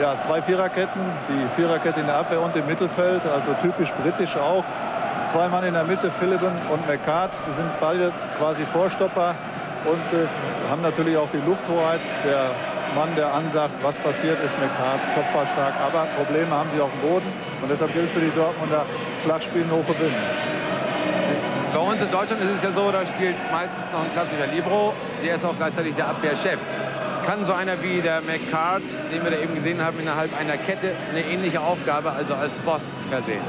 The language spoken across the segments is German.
Ja, zwei Viererketten, die Viererkette in der Abwehr und im Mittelfeld, also typisch britisch auch. Zwei Mann in der Mitte, Philippen und McCart, die sind beide quasi Vorstopper und äh, haben natürlich auch die Lufthoheit. Der Mann, der ansagt, was passiert, ist McCart, kopfballstark, aber Probleme haben sie auf dem Boden und deshalb gilt für die Dortmunder Flachspielen hoch gewinnen. Bei uns in Deutschland ist es ja so, da spielt meistens noch ein klassischer Libro, der ist auch gleichzeitig der Abwehrchef kann so einer wie der McCart, den wir da eben gesehen haben, innerhalb einer Kette eine ähnliche Aufgabe, also als Boss versehen.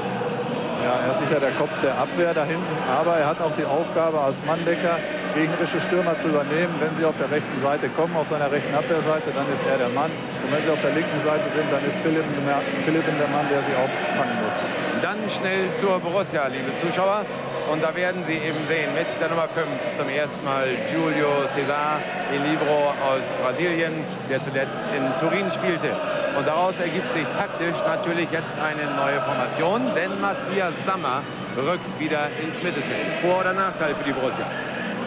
Ja, er ist sicher der Kopf der Abwehr da hinten, aber er hat auch die Aufgabe als Manndecker gegnerische Stürmer zu übernehmen. Wenn sie auf der rechten Seite kommen, auf seiner rechten Abwehrseite, dann ist er der Mann. Und wenn sie auf der linken Seite sind, dann ist Philipp, Philipp der Mann, der sie auffangen muss. Dann schnell zur Borussia, liebe Zuschauer. Und da werden Sie eben sehen, mit der Nummer 5 zum ersten Mal Julio Cesar in Libro aus Brasilien, der zuletzt in Turin spielte. Und daraus ergibt sich taktisch natürlich jetzt eine neue Formation, denn Matthias Sammer rückt wieder ins Mittelfeld. Vor- oder Nachteil für die Borussia?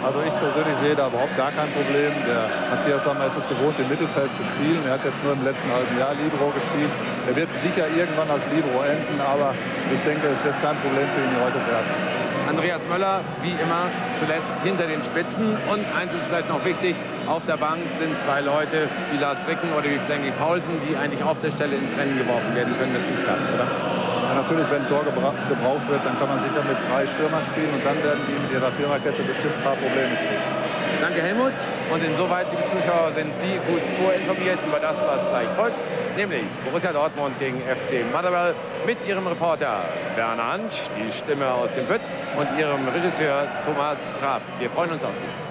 Also ich persönlich sehe da überhaupt gar kein Problem. Der Matthias Sammer ist es gewohnt, im Mittelfeld zu spielen. Er hat jetzt nur im letzten halben Jahr Libero gespielt. Er wird sicher irgendwann als Libero enden, aber ich denke, es wird kein Problem für ihn heute werden. Andreas Möller, wie immer, zuletzt hinter den Spitzen. Und eins ist vielleicht noch wichtig, auf der Bank sind zwei Leute wie Lars Ricken oder wie Flanky Paulsen, die eigentlich auf der Stelle ins Rennen geworfen werden können, wenn es nicht klappt, oder? Ja, natürlich, wenn ein Tor gebraucht wird, dann kann man sicher mit drei Stürmern spielen und dann werden die in ihrer Viererkette bestimmt ein paar Probleme kriegen. Danke, Helmut. Und insoweit, liebe Zuschauer, sind Sie gut vorinformiert über das, was gleich folgt nämlich Borussia Dortmund gegen FC Motherwell mit ihrem Reporter Werner Hansch, die Stimme aus dem Pütt, und ihrem Regisseur Thomas Raab. Wir freuen uns auf Sie.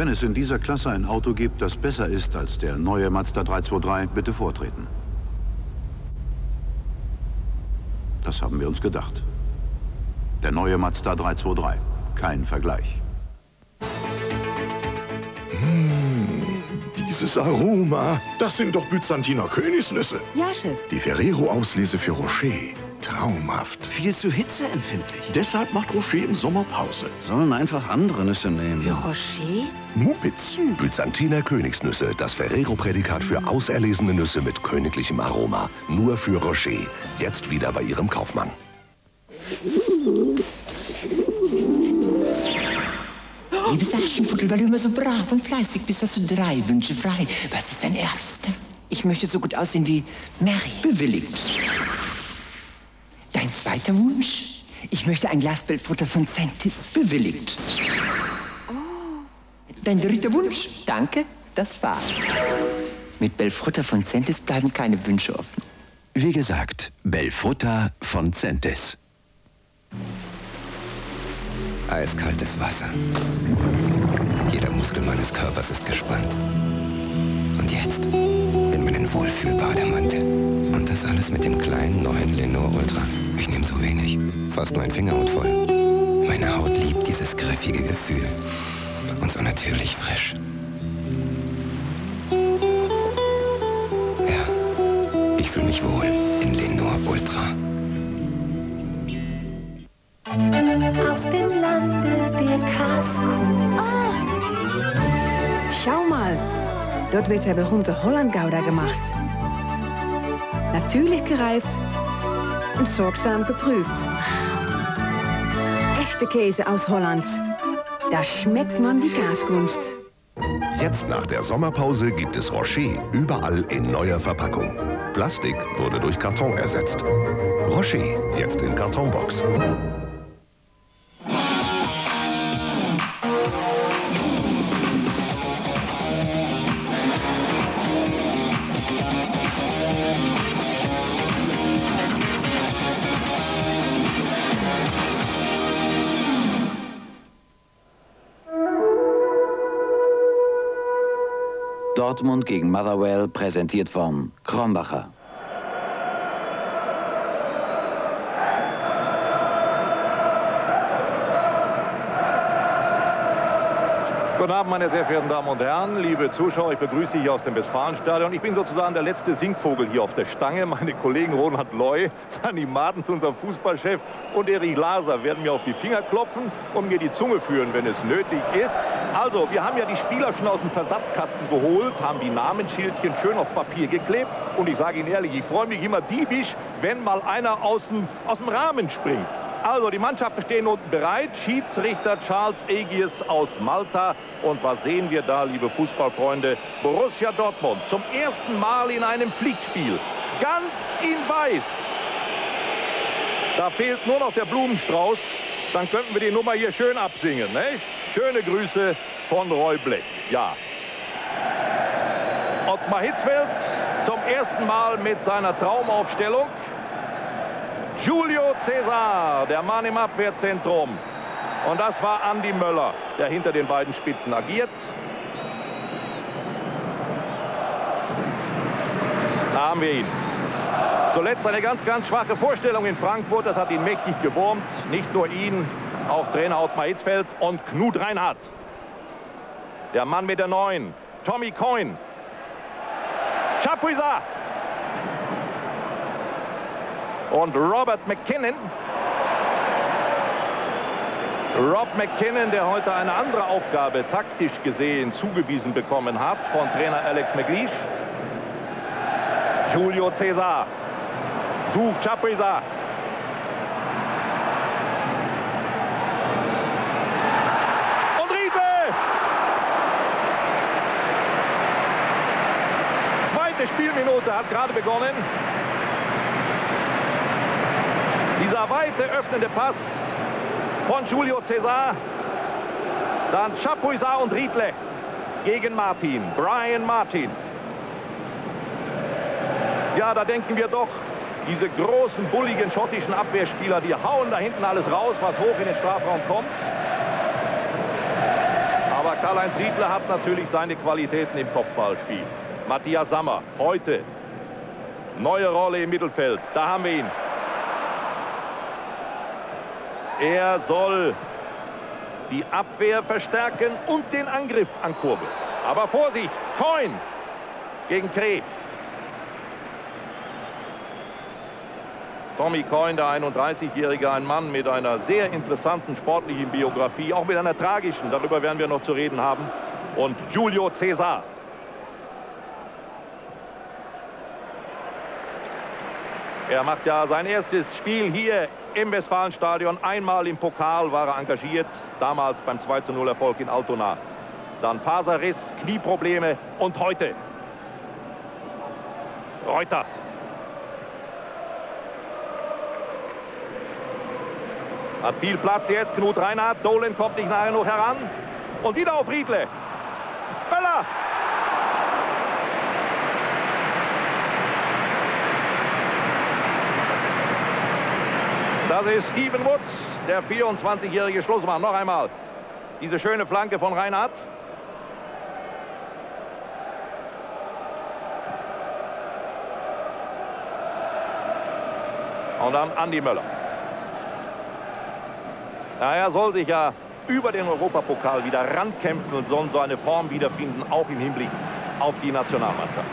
Wenn es in dieser Klasse ein Auto gibt, das besser ist als der neue Mazda 323, bitte vortreten. Das haben wir uns gedacht. Der neue Mazda 323. Kein Vergleich. Mmh, dieses Aroma, das sind doch Byzantiner Königsnüsse. Ja, Chef. Die Ferrero-Auslese für Rocher. Traumhaft. Viel zu hitzeempfindlich. Deshalb macht Rocher im Sommer Pause. Sollen einfach andere Nüsse nehmen. Für Rocher? Muppitz. Hm. Byzantiner Königsnüsse, das Ferrero-Prädikat für auserlesene Nüsse mit königlichem Aroma. Nur für Rocher. Jetzt wieder bei Ihrem Kaufmann. Liebes Aschenputtel, weil du immer so brav und fleißig bist, hast du drei Wünsche frei. Was ist dein erster? Ich möchte so gut aussehen wie Mary. Bewilligt. Dein zweiter Wunsch? Ich möchte ein Glas Belfutter von Sentis. Bewilligt. Oh. Dein dritter Wunsch? Danke, das war's. Mit Belfrutter von Centis bleiben keine Wünsche offen. Wie gesagt, Belfrutter von Centis. Eiskaltes Wasser. Jeder Muskel meines Körpers ist gespannt. Und jetzt in meinen Wohlfühlbademantel. Alles mit dem kleinen neuen Lenore Ultra. Ich nehme so wenig, fast nur ein Fingerhut voll. Meine Haut liebt dieses griffige Gefühl. Und so natürlich frisch. Ja, ich fühle mich wohl in Lenore Ultra. Aus dem Lande der Kaskunst. Schau mal, dort wird der berühmte Holland-Gouda gemacht. Natürlich gereift und sorgsam geprüft. Echte Käse aus Holland. Da schmeckt man die Kaskunst. Jetzt nach der Sommerpause gibt es Rocher überall in neuer Verpackung. Plastik wurde durch Karton ersetzt. Rocher, jetzt in Kartonbox. Dortmund gegen Motherwell, präsentiert von Krombacher. Guten Abend, meine sehr verehrten Damen und Herren, liebe Zuschauer. Ich begrüße Sie hier aus dem Westfalenstadion. Ich bin sozusagen der letzte Singvogel hier auf der Stange. Meine Kollegen Ronald Loy, Danny Martens, unser Fußballchef und Erich Laser werden mir auf die Finger klopfen und mir die Zunge führen, wenn es nötig ist. Also, wir haben ja die Spieler schon aus dem Versatzkasten geholt, haben die Namensschildchen schön auf Papier geklebt. Und ich sage Ihnen ehrlich, ich freue mich immer diebisch, wenn mal einer aus dem, aus dem Rahmen springt. Also die Mannschaften stehen unten bereit. Schiedsrichter Charles Aegies aus Malta. Und was sehen wir da, liebe Fußballfreunde? Borussia Dortmund zum ersten Mal in einem Pflichtspiel. Ganz in weiß. Da fehlt nur noch der Blumenstrauß. Dann könnten wir die Nummer hier schön absingen. Nicht? Schöne Grüße von Roy Black. Ja. Ottmar Hitzfeld zum ersten Mal mit seiner Traumaufstellung. Julio Cesar, der Mann im Abwehrzentrum. Und das war Andi Möller, der hinter den beiden Spitzen agiert. Da haben wir ihn. Zuletzt eine ganz, ganz schwache Vorstellung in Frankfurt. Das hat ihn mächtig gewurmt. Nicht nur ihn, auch Trainer Ottmar Hitzfeld und Knut Reinhardt. Der Mann mit der Neun, Tommy Coyne. Chapuisat und Robert McKinnon. Rob McKinnon, der heute eine andere Aufgabe taktisch gesehen zugewiesen bekommen hat von Trainer Alex McLeish. Julio Cesar sucht Chapuisat. Und Riese! Zweite Spielminute hat gerade begonnen. Dieser weite öffnende Pass von Julio Cesar. Dann Chapuisat und Riedle gegen Martin. Brian Martin. Ja, da denken wir doch, diese großen, bulligen schottischen Abwehrspieler, die hauen da hinten alles raus, was hoch in den Strafraum kommt. Aber Karl-Heinz Riedle hat natürlich seine Qualitäten im Kopfballspiel. Matthias Sammer, heute neue Rolle im Mittelfeld. Da haben wir ihn. Er soll die Abwehr verstärken und den Angriff ankurbeln. Aber Vorsicht, Coin gegen Kreh. Tommy Coyne, der 31-Jährige, ein Mann mit einer sehr interessanten sportlichen Biografie, auch mit einer tragischen, darüber werden wir noch zu reden haben. Und Julio Cesar. Er macht ja sein erstes Spiel hier im Westfalenstadion. Einmal im Pokal war er engagiert, damals beim 2-0 Erfolg in Altona. Dann Faserriss, Knieprobleme und heute Reuter. Hat viel Platz jetzt, Knut Reinhardt. Dolan kommt nicht nachher noch heran. Und wieder auf Riedle. Böller! Das ist Steven Woods, der 24-jährige Schlussmann. Noch einmal diese schöne Flanke von Reinhardt. Und dann Andi Möller. Ja, er soll sich ja über den Europapokal wieder rankämpfen und soll so eine Form wiederfinden, auch im Hinblick auf die Nationalmannschaft.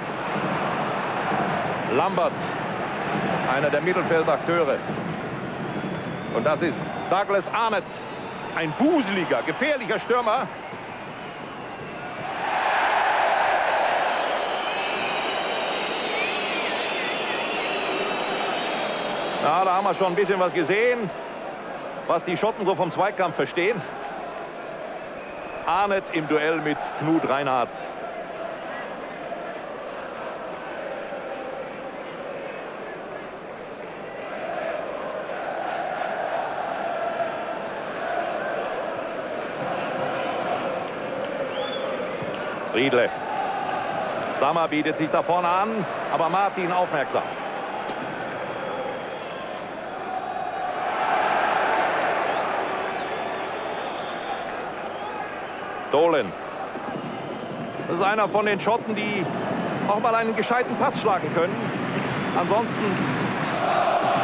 Lambert, einer der Mittelfeldakteure. Und das ist Douglas Arnett, ein wuseliger, gefährlicher Stürmer. Ja, da haben wir schon ein bisschen was gesehen, was die Schotten so vom Zweikampf verstehen. Arnett im Duell mit Knut Reinhardt. Riedle. Sammer bietet sich da vorne an, aber Martin aufmerksam. Dolan. Das ist einer von den Schotten, die auch mal einen gescheiten Pass schlagen können. Ansonsten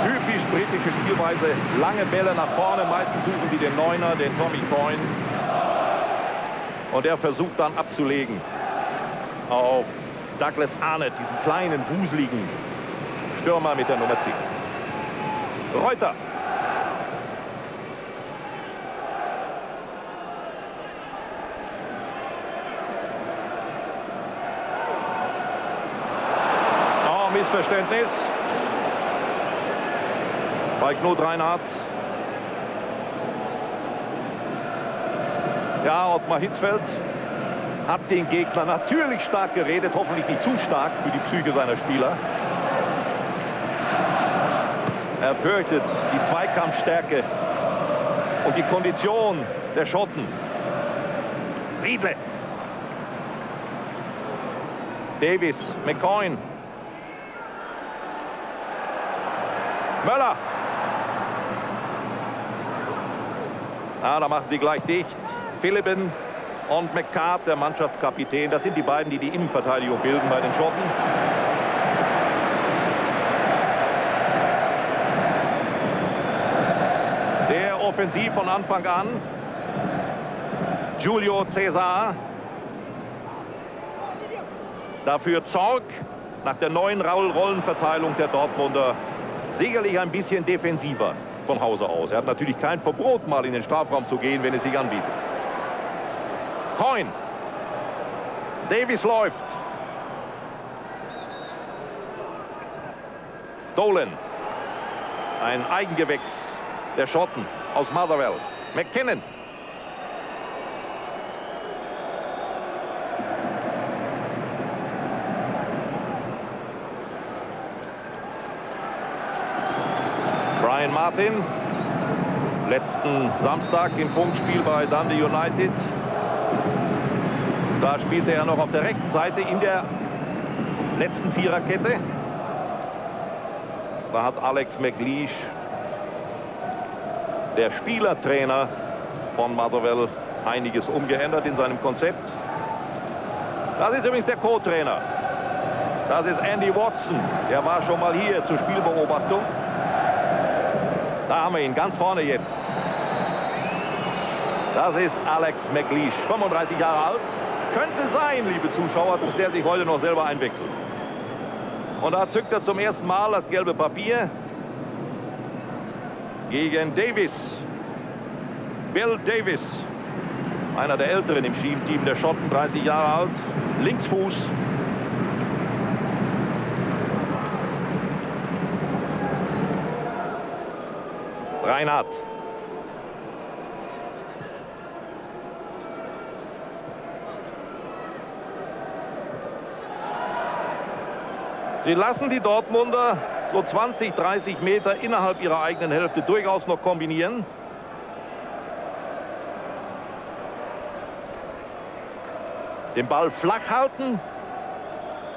typisch britische Spielweise. Lange Bälle nach vorne. Meistens suchen sie den Neuner, den Tommy Coyne. Und er versucht dann abzulegen auf Douglas Arnett, diesen kleinen, wuseligen Stürmer mit der Nummer 10. Reuter. Oh, Missverständnis. Bei Knut Reinhardt. Ja, Ottmar Hitzfeld hat den Gegner natürlich stark geredet, hoffentlich nicht zu stark für die Psyche seiner Spieler. Er fürchtet die Zweikampfstärke und die Kondition der Schotten. Riedle. Davis, McCoy. Möller. Ah, da machen sie gleich dicht. Philippen und McCart, der Mannschaftskapitän. Das sind die beiden, die die Innenverteidigung bilden bei den Schotten. Sehr offensiv von Anfang an. Julio Cesar. Dafür Zorg nach der neuen Rollenverteilung der Dortmunder sicherlich ein bisschen defensiver von Hause aus. Er hat natürlich kein Verbot, mal in den Strafraum zu gehen, wenn es sich anbietet. Coin. Davis läuft. Dolan. Ein Eigengewächs der Schotten aus Motherwell. McKinnon. Brian Martin. Letzten Samstag im Punktspiel bei Dundee United. Da spielte er noch auf der rechten Seite in der letzten Viererkette. Da hat Alex McLeish, der Spielertrainer von Motherwell, einiges umgeändert in seinem Konzept. Das ist übrigens der Co-Trainer. Das ist Andy Watson. Der war schon mal hier zur Spielbeobachtung. Da haben wir ihn ganz vorne jetzt. Das ist Alex McLeish, 35 Jahre alt. Könnte sein, liebe Zuschauer, dass der sich heute noch selber einwechselt. Und da zückt er zum ersten Mal das gelbe Papier gegen Davis. Bill Davis, einer der Älteren im Team der Schotten, 30 Jahre alt, Linksfuß. Reinhardt. Sie lassen die Dortmunder so 20, 30 Meter innerhalb ihrer eigenen Hälfte durchaus noch kombinieren. Den Ball flach halten.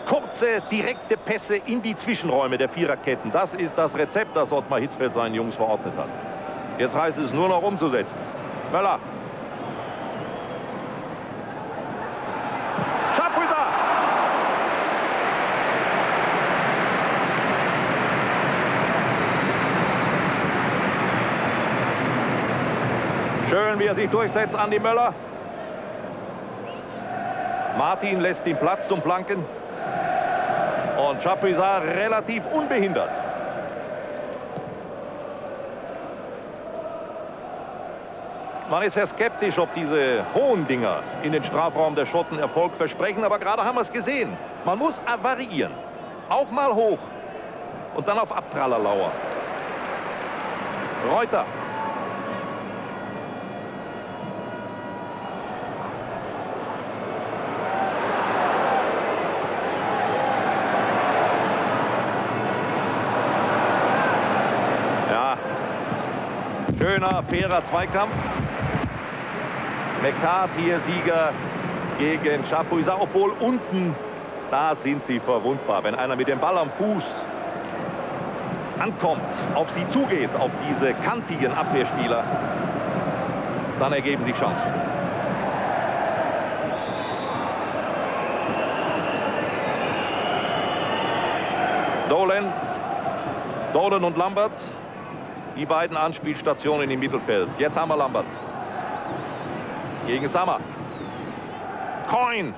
Kurze, direkte Pässe in die Zwischenräume der Viererketten. Das ist das Rezept, das Ottmar Hitzfeld seinen Jungs verordnet hat. Jetzt heißt es nur noch umzusetzen. Möller. Schapuisa. Schön, wie er sich durchsetzt, Andi Möller. Martin lässt ihm Platz zum Flanken. Und Chapuisat relativ unbehindert. Man ist sehr skeptisch, ob diese hohen Dinger in den Strafraum der Schotten Erfolg versprechen. Aber gerade haben wir es gesehen. Man muss variieren. Auch mal hoch. Und dann auf Abprallerlauer. Reuter. Ja. Schöner, fairer Zweikampf. McCart hier Sieger gegen Chapuisat, obwohl unten, da sind sie verwundbar. Wenn einer mit dem Ball am Fuß ankommt, auf sie zugeht, auf diese kantigen Abwehrspieler, dann ergeben sich Chancen. Dolan, Dolan und Lambert, die beiden Anspielstationen im Mittelfeld. Jetzt haben wir Lambert gegen Sammer. Coin.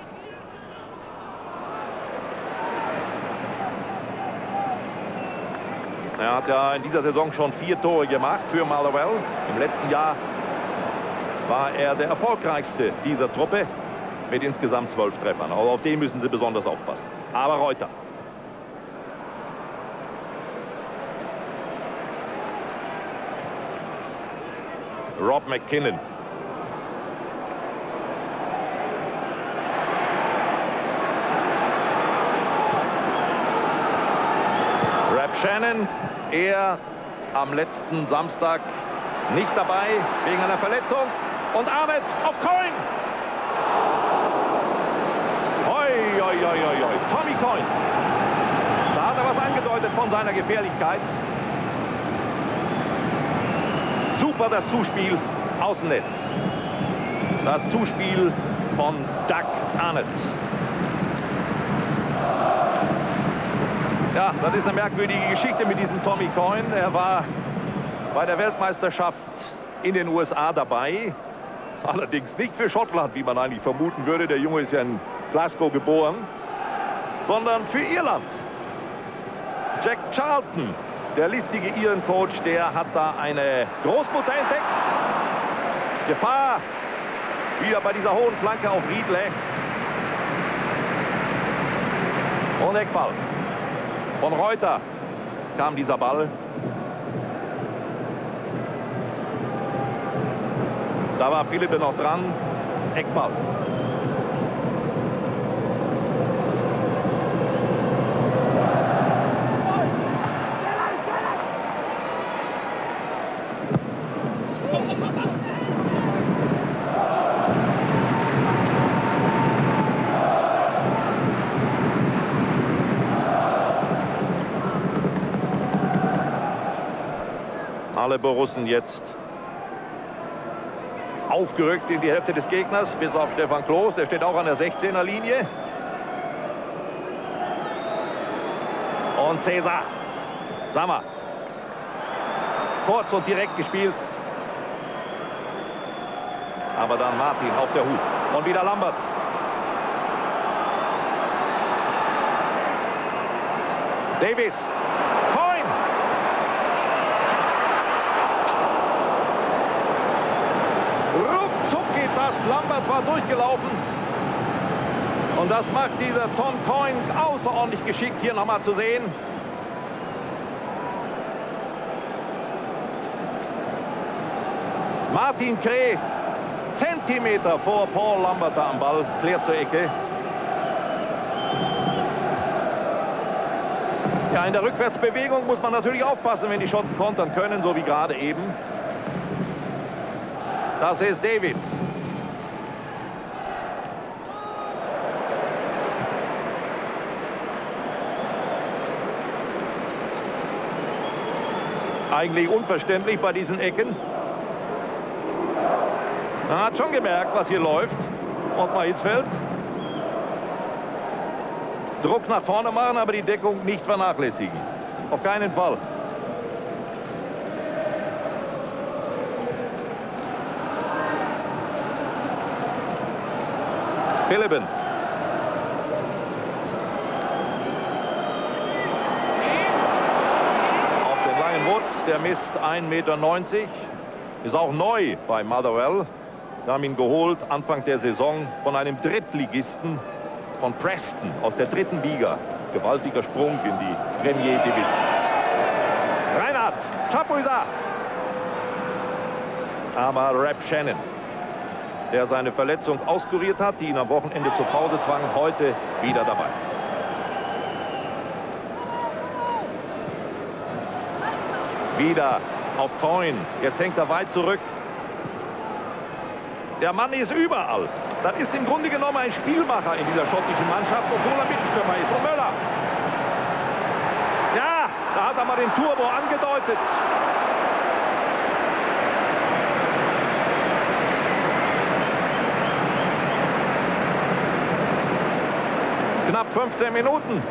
Er hat ja in dieser Saison schon vier Tore gemacht für Motherwell. Im letzten Jahr war er der erfolgreichste dieser Truppe mit insgesamt zwölf Treffern. Aber auf den müssen sie besonders aufpassen. Aber Reuter. Rob McKinnon. Rap Shannon, er am letzten Samstag nicht dabei wegen einer Verletzung. Und Arnett auf Coin. Oi, oi, oi, oi, oi. Tommy Coin. Da hat er was angedeutet von seiner Gefährlichkeit. Super das Zuspiel aus dem Netz. Das Zuspiel von Doug Arnett. Ja, das ist eine merkwürdige Geschichte mit diesem Tommy Coyne. Er war bei der Weltmeisterschaft in den USA dabei. Allerdings nicht für Schottland, wie man eigentlich vermuten würde. Der Junge ist ja in Glasgow geboren. Sondern für Irland. Jack Charlton, der listige Iren-Coach, der hat da eine Großmutter entdeckt. Gefahr. Wieder bei dieser hohen Flanke auf Riedle. Und Eckball. Von Reuter kam dieser Ball. Da war Philippe noch dran. Eckball. Alle Borussen jetzt aufgerückt in die Hälfte des Gegners, bis auf Stefan Kloß. Der steht auch an der 16er Linie. Und Cäsar. Sammer. Kurz und direkt gespielt. Aber dann Martin auf der Hut. Und wieder Lambert. Davis. Coin. Geht das. Lambert war durchgelaufen. Und das macht dieser Tom Coin außerordentlich geschickt, hier nochmal zu sehen. Martin Kreh, Zentimeter vor Paul Lambert am Ball, klärt zur Ecke. Ja, in der Rückwärtsbewegung muss man natürlich aufpassen, wenn die Schotten kontern können, so wie gerade eben. Das ist Davis. Eigentlich unverständlich bei diesen Ecken. Man hat schon gemerkt, was hier läuft. Ottmar Hitzfeld. Druck nach vorne machen, aber die Deckung nicht vernachlässigen. Auf keinen Fall. Philippen. Auf den langen Wutz, der misst 1,90 Meter. Ist auch neu bei Motherwell. Wir haben ihn geholt Anfang der Saison von einem Drittligisten von Preston aus der dritten Liga. Gewaltiger Sprung in die Premier Division. Reinhard, Chapuisa. Aber Rap Shannon, der seine Verletzung auskuriert hat, die ihn am Wochenende zur Pause zwang, heute wieder dabei. Wieder auf Coin. Jetzt hängt er weit zurück. Der Mann ist überall. Das ist im Grunde genommen ein Spielmacher in dieser schottischen Mannschaft, obwohl er Mittelstürmer ist. Und Möller. Ja, da hat er mal den Turbo angedeutet. Knapp 15 Minuten.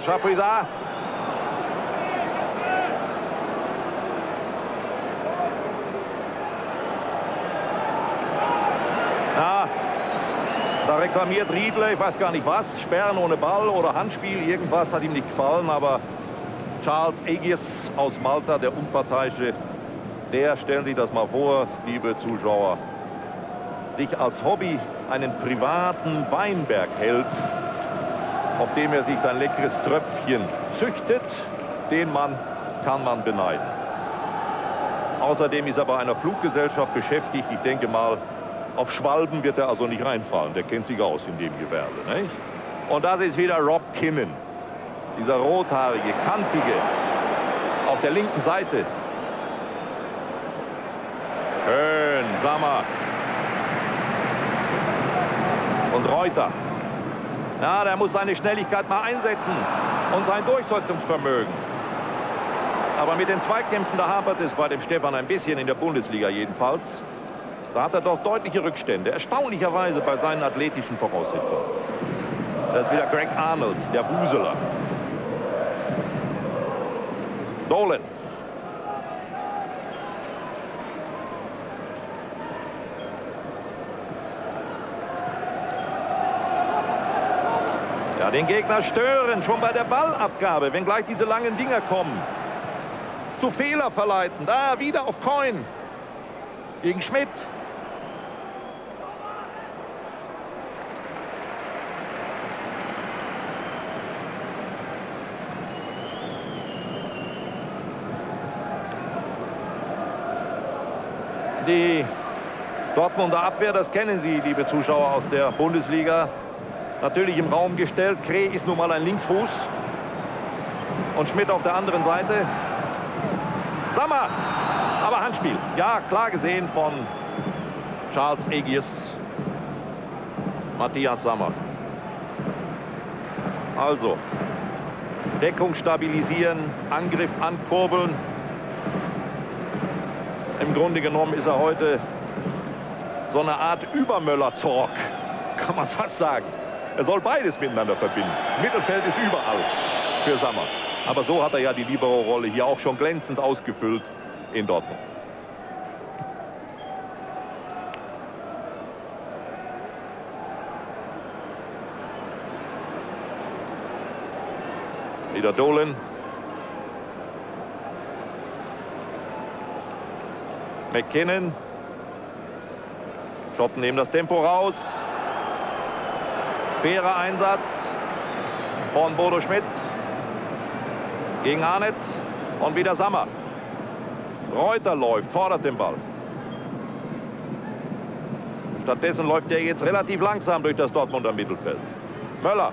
Charles Chapuisat. Ja, da reklamiert Riedle, ich weiß gar nicht was, Sperren ohne Ball oder Handspiel, irgendwas hat ihm nicht gefallen, aber Charles Aegis aus Malta, der Unparteiische, der, stellen Sie das mal vor, liebe Zuschauer, sich als Hobby einen privaten Weinberg hält, auf dem er sich sein leckeres Tröpfchen züchtet, den Mann kann man beneiden. Außerdem ist er bei einer Fluggesellschaft beschäftigt. Ich denke mal, auf Schwalben wird er also nicht reinfallen. Der kennt sich aus in dem Gewerbe. Nicht? Und das ist wieder Rob Kinnan. Dieser rothaarige, kantige, auf der linken Seite. Schön, Sammer. Und Reuter. Ja, der muss seine Schnelligkeit mal einsetzen und sein Durchsetzungsvermögen. Aber mit den Zweikämpfen, da hapert es bei dem Stefan ein bisschen in der Bundesliga jedenfalls. Da hat er doch deutliche Rückstände, erstaunlicherweise bei seinen athletischen Voraussetzungen. Das ist wieder Greg Arnold, der Buseler. Dolan. Den Gegner stören, schon bei der Ballabgabe, wenn gleich diese langen Dinger kommen. Zu Fehler verleiten. Da wieder auf Coin. Gegen Schmidt. Die Dortmunder Abwehr, das kennen Sie, liebe Zuschauer aus der Bundesliga. Natürlich im Raum gestellt. Kreh ist nun mal ein Linksfuß. Und Schmidt auf der anderen Seite. Sammer! Aber Handspiel. Ja, klar gesehen von Charles Aegius. Matthias Sammer. Also, Deckung stabilisieren, Angriff ankurbeln. Im Grunde genommen ist er heute so eine Art Übermöller-Zorg, kann man fast sagen. Er soll beides miteinander verbinden. Mittelfeld ist überall für Sammer. Aber so hat er ja die Libero-Rolle hier auch schon glänzend ausgefüllt in Dortmund. Wieder Dolan. McKinnon. Schotten nehmen das Tempo raus. Fairer Einsatz von Bodo Schmidt gegen Arnett und wieder Sammer. Reuter läuft, fordert den Ball. Stattdessen läuft er jetzt relativ langsam durch das Dortmunder Mittelfeld. Möller.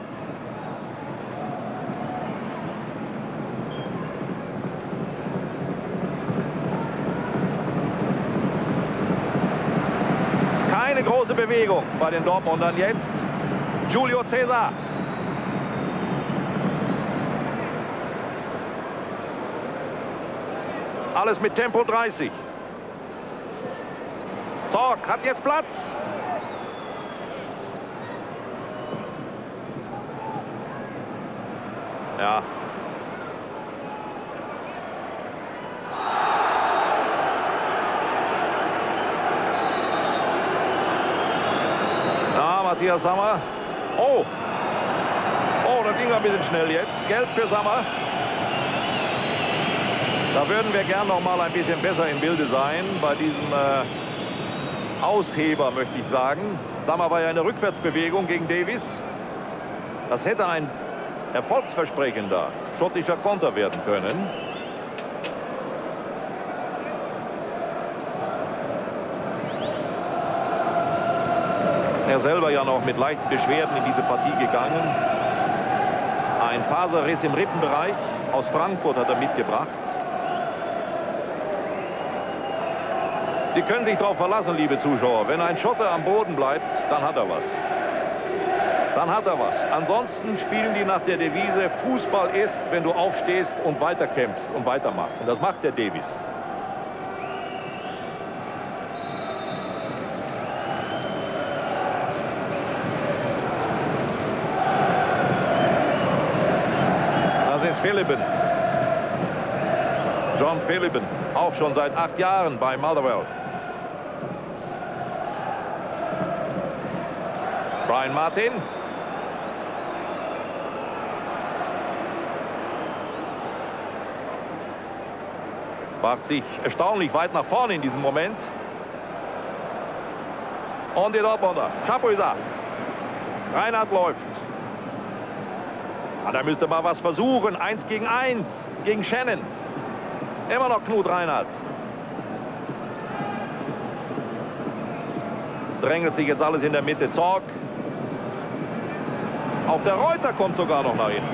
Keine große Bewegung bei den Dortmundern jetzt. Julio Cesar. Alles mit Tempo 30. Zorg hat jetzt Platz. Ja. Ja, Matthias Sammer. Oh. Oh, das ging ein bisschen schnell jetzt. Gelb für Sammer. Da würden wir gern noch mal ein bisschen besser im Bilde sein bei diesem äh, Ausheber, möchte ich sagen. Sammer war ja eine Rückwärtsbewegung gegen Davis. Das hätte ein erfolgsversprechender schottischer Konter werden können. Er selber ja noch mit leichten Beschwerden in diese Partie gegangen. Ein Faserriss im Rippenbereich aus Frankfurt hat er mitgebracht. Sie können sich darauf verlassen, liebe Zuschauer. Wenn ein Schotter am Boden bleibt, dann hat er was. Dann hat er was. Ansonsten spielen die nach der Devise, Fußball ist, wenn du aufstehst und weiterkämpfst und weitermachst. Und das macht der Davis. Philibin. John Philibin, auch schon seit acht Jahren bei Motherwell. Brian Martin. Wagt sich erstaunlich weit nach vorne in diesem Moment. Und die Dortmunder. Chapuisa. Reinhard läuft. Da müsste mal was versuchen. Eins gegen eins gegen Shannon. Immer noch Knut Reinhardt. Drängelt sich jetzt alles in der Mitte. Zorg. Auch der Reuter kommt sogar noch nach hinten.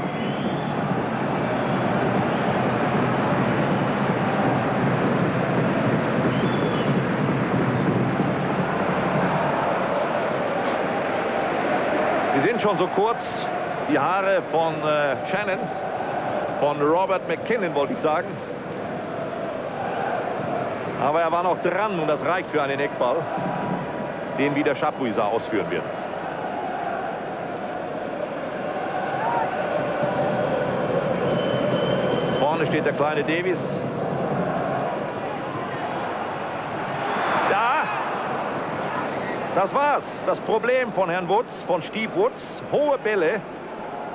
Die sind schon so kurz, die Haare von äh, Shannon, von Robert McKinnon wollte ich sagen. Aber er war noch dran und das reicht für einen Eckball, den wieder Chapuisat ausführen wird. Vorne steht der kleine Davis. Da! Das war's. Das Problem von Herrn Woods, von Steve Woods. Hohe Bälle.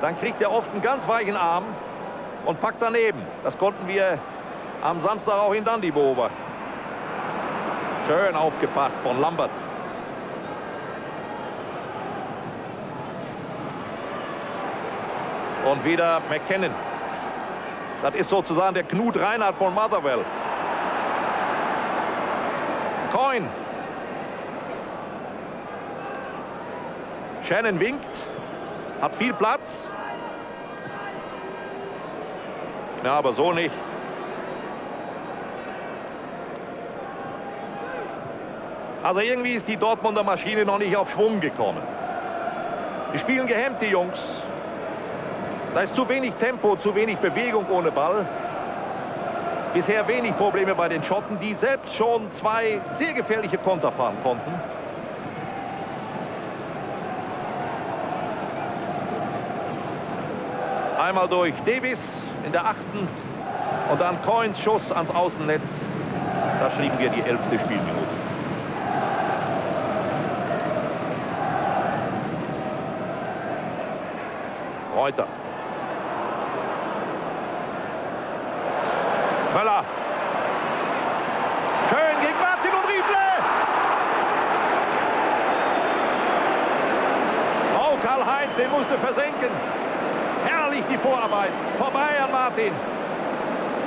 Dann kriegt er oft einen ganz weichen Arm und packt daneben. Das konnten wir am Samstag auch in Dundee beobachten. Schön aufgepasst von Lambert. Und wieder McKinnon. Das ist sozusagen der Knut Reinhardt von Motherwell. Coin. Shannon winkt. Hat viel Platz. Ja, aber so nicht. Also irgendwie ist die Dortmunder Maschine noch nicht auf Schwung gekommen. Die spielen gehemmt, die Jungs. Da ist zu wenig Tempo, zu wenig Bewegung ohne Ball. Bisher wenig Probleme bei den Schotten, die selbst schon zwei sehr gefährliche Konter fahren konnten. Einmal durch Davis in der achten und dann Coins Schuss ans Außennetz. Da schrieben wir die elfte Spielminute. Reuter. Möller. Schön gegen Martin und Riedle. Oh, Karl-Heinz, den musste versenken. Herrlich die Vorarbeit. Vorbei Martin.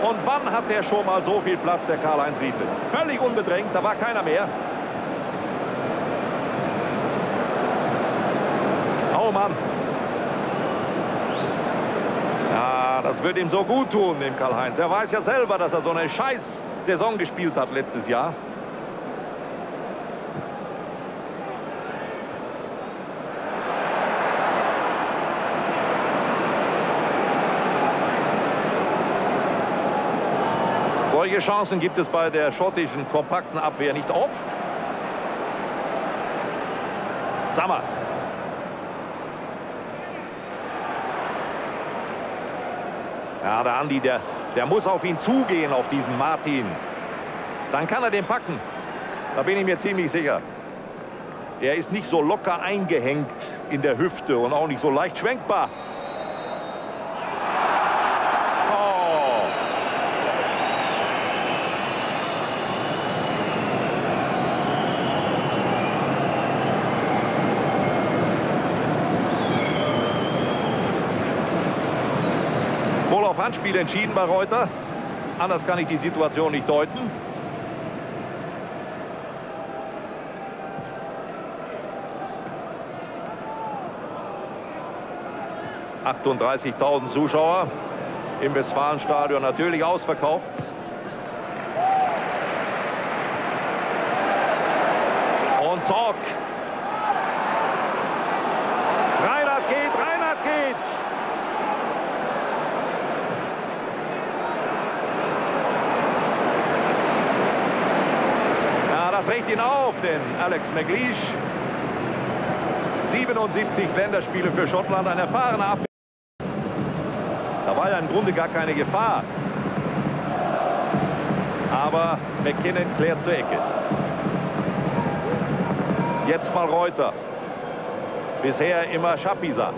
Und wann hat der schon mal so viel Platz, der Karl-Heinz Riedle? Völlig unbedrängt, da war keiner mehr. Oh Mann. Ja, das wird ihm so gut tun, dem Karl-Heinz. Er weiß ja selber, dass er so eine scheiß Saison gespielt hat letztes Jahr. Solche Chancen gibt es bei der schottischen kompakten Abwehr nicht oft. Sammer. Ja, der Andi, der, der muss auf ihn zugehen, auf diesen Martin. Dann kann er den packen. Da bin ich mir ziemlich sicher. Er ist nicht so locker eingehängt in der Hüfte und auch nicht so leicht schwenkbar. Oh. Handspiel entschieden bei Reuter. Anders kann ich die Situation nicht deuten. ...38.000 Zuschauer im Westfalenstadion natürlich ausverkauft. Und Zorg. Reinhard geht, Reinhard geht. Ja, das regt ihn auf, denn Alex McLeish, 77 Länderspiele für Schottland, ein erfahrener Abwehr. Da war ja im Grunde gar keine Gefahr. Aber McKinnon klärt zur Ecke. Jetzt mal Reuter. Bisher immer Schapisa.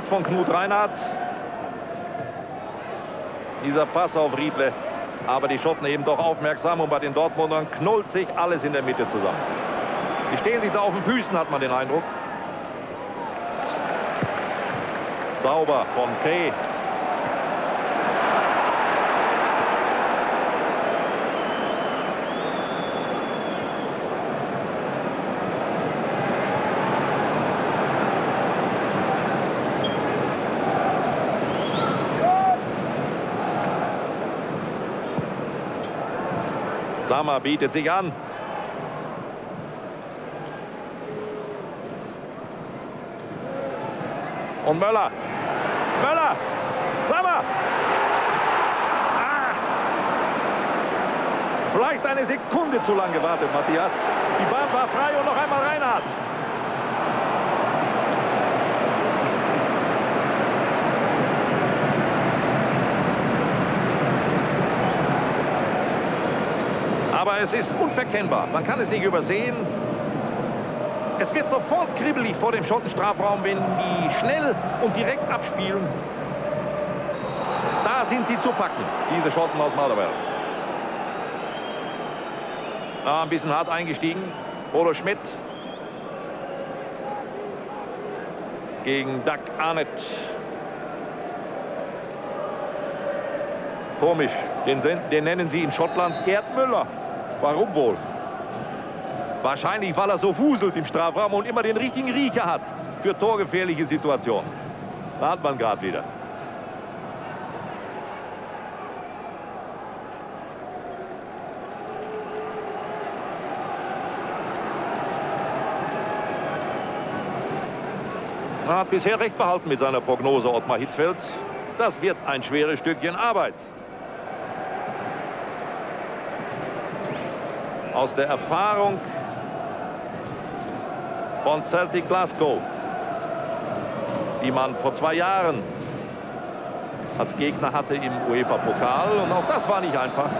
Gut gedacht von Knut Reinhardt. Dieser Pass auf Riedle. Aber die Schotten eben doch aufmerksam und bei den Dortmundern knullt sich alles in der Mitte zusammen. Die stehen sich da auf den Füßen, hat man den Eindruck. Sauber von Kreh. Sammer bietet sich an. Und Möller. Möller. Sammer. Ah. Vielleicht eine Sekunde zu lang gewartet, Matthias. Die Bahn war frei und noch einmal Reinhardt. Aber es ist unverkennbar. Man kann es nicht übersehen. Es wird sofort kribbelig vor dem Schottenstrafraum, wenn die schnell und direkt abspielen. Da sind sie zu packen, diese Schotten aus Motherwell. Ah, ein bisschen hart eingestiegen. Polo Schmidt gegen Doug Arnett. Komisch, den, den nennen sie in Schottland Gerd Müller. Warum wohl? Wahrscheinlich, weil er so wuselt im Strafraum und immer den richtigen Riecher hat für torgefährliche Situationen. Da hat man gerade wieder. Er hat bisher recht behalten mit seiner Prognose Ottmar Hitzfeld. Das wird ein schweres Stückchen Arbeit. Aus der Erfahrung von Celtic Glasgow, die man vor zwei Jahren als Gegner hatte im UEFA-Pokal. Und auch das war nicht einfach.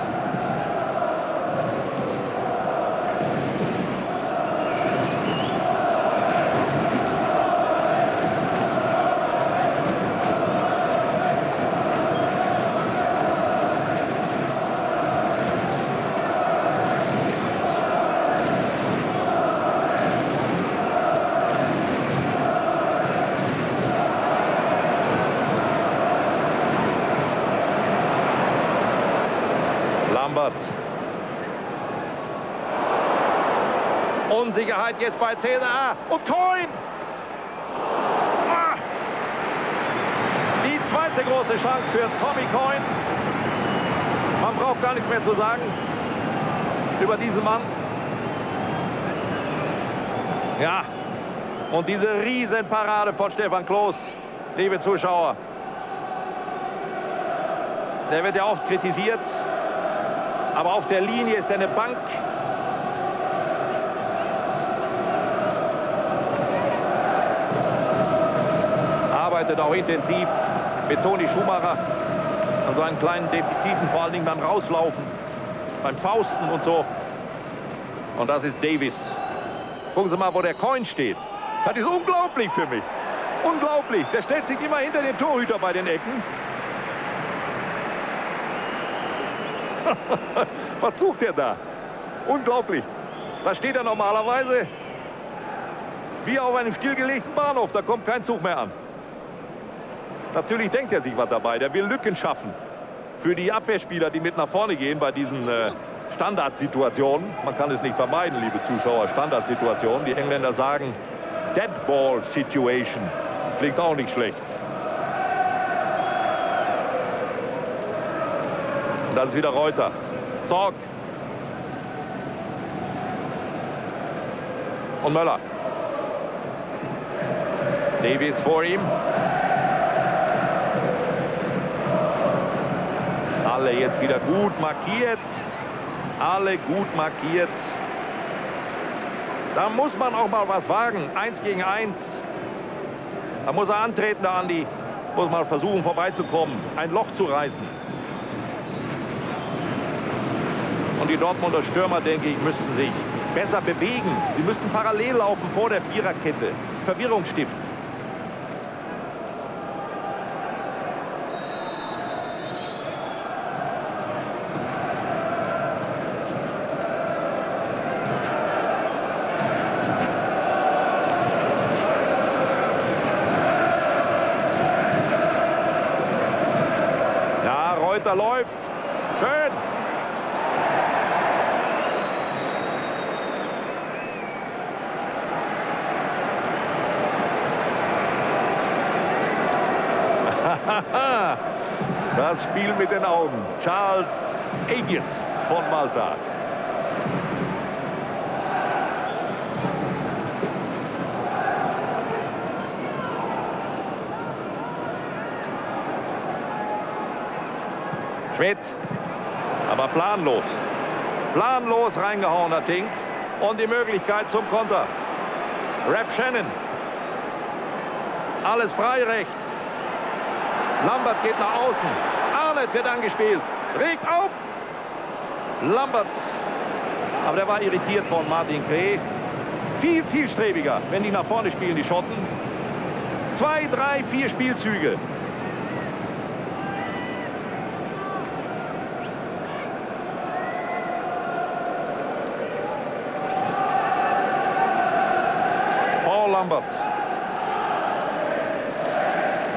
Jetzt bei Cäsar. Und Coin! Ah! Die zweite große Chance für Tommy Coin. Man braucht gar nichts mehr zu sagen über diesen Mann. Ja, und diese Riesenparade von Stefan Kloß, liebe Zuschauer. Der wird ja oft kritisiert, aber auf der Linie ist er eine Bank. Arbeitet auch intensiv mit Toni Schumacher an seinen kleinen Defiziten, vor allen Dingen beim Rauslaufen, beim Fausten und so. Und das ist Davis. Gucken Sie mal, wo der Coin steht. Das ist unglaublich für mich. Unglaublich. Der stellt sich immer hinter den Torhüter bei den Ecken. Was sucht er da? Unglaublich. Da steht er normalerweise wie auf einem stillgelegten Bahnhof. Da kommt kein Zug mehr an. Natürlich denkt er sich was dabei. Der will Lücken schaffen für die Abwehrspieler, die mit nach vorne gehen bei diesen äh, Standardsituationen. Man kann es nicht vermeiden, liebe Zuschauer, Standardsituationen. Die Engländer sagen Dead Ball Situation. klingt auch nicht schlecht. Und das ist wieder Reuter. Zorg. Und Möller. Davies vor ihm. Alle jetzt wieder gut markiert. Alle gut markiert. Da muss man auch mal was wagen. Eins gegen eins. Da muss er antreten, der Andi. Muss mal versuchen, vorbeizukommen. Ein Loch zu reißen. Und die Dortmunder Stürmer, denke ich, müssten sich besser bewegen. Sie müssten parallel laufen vor der Viererkette. Verwirrung stiften. Reuter läuft. Schön. Das Spiel mit den Augen. Charles Agies von Malta. Schmidt. Aber planlos. Planlos reingehauen hat Tink. Und die Möglichkeit zum Konter. Rap Shannon. Alles frei rechts. Lambert geht nach außen. Arnett wird angespielt. Regt auf. Lambert. Aber der war irritiert von Martin Kreh. Viel zielstrebiger, wenn die nach vorne spielen, die Schotten. Zwei, drei, vier Spielzüge. Paul Lambert.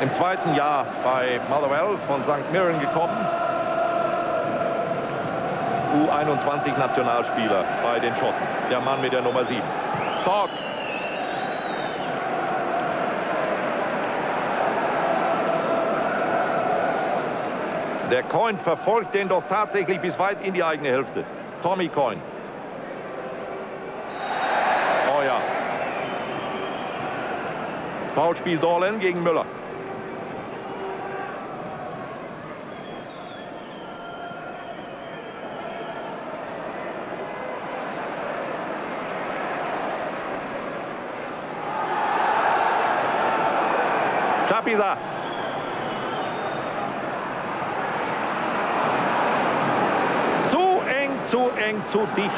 Im zweiten Jahr bei Motherwell von St. Mirren gekommen. U21-Nationalspieler bei den Schotten. Der Mann mit der Nummer 7. Talk. Der Coin verfolgt den doch tatsächlich bis weit in die eigene Hälfte. Tommy Coin. Oh ja. Foulspiel Dorlen gegen Müller. Schapisa. Zu eng, zu eng, zu dicht.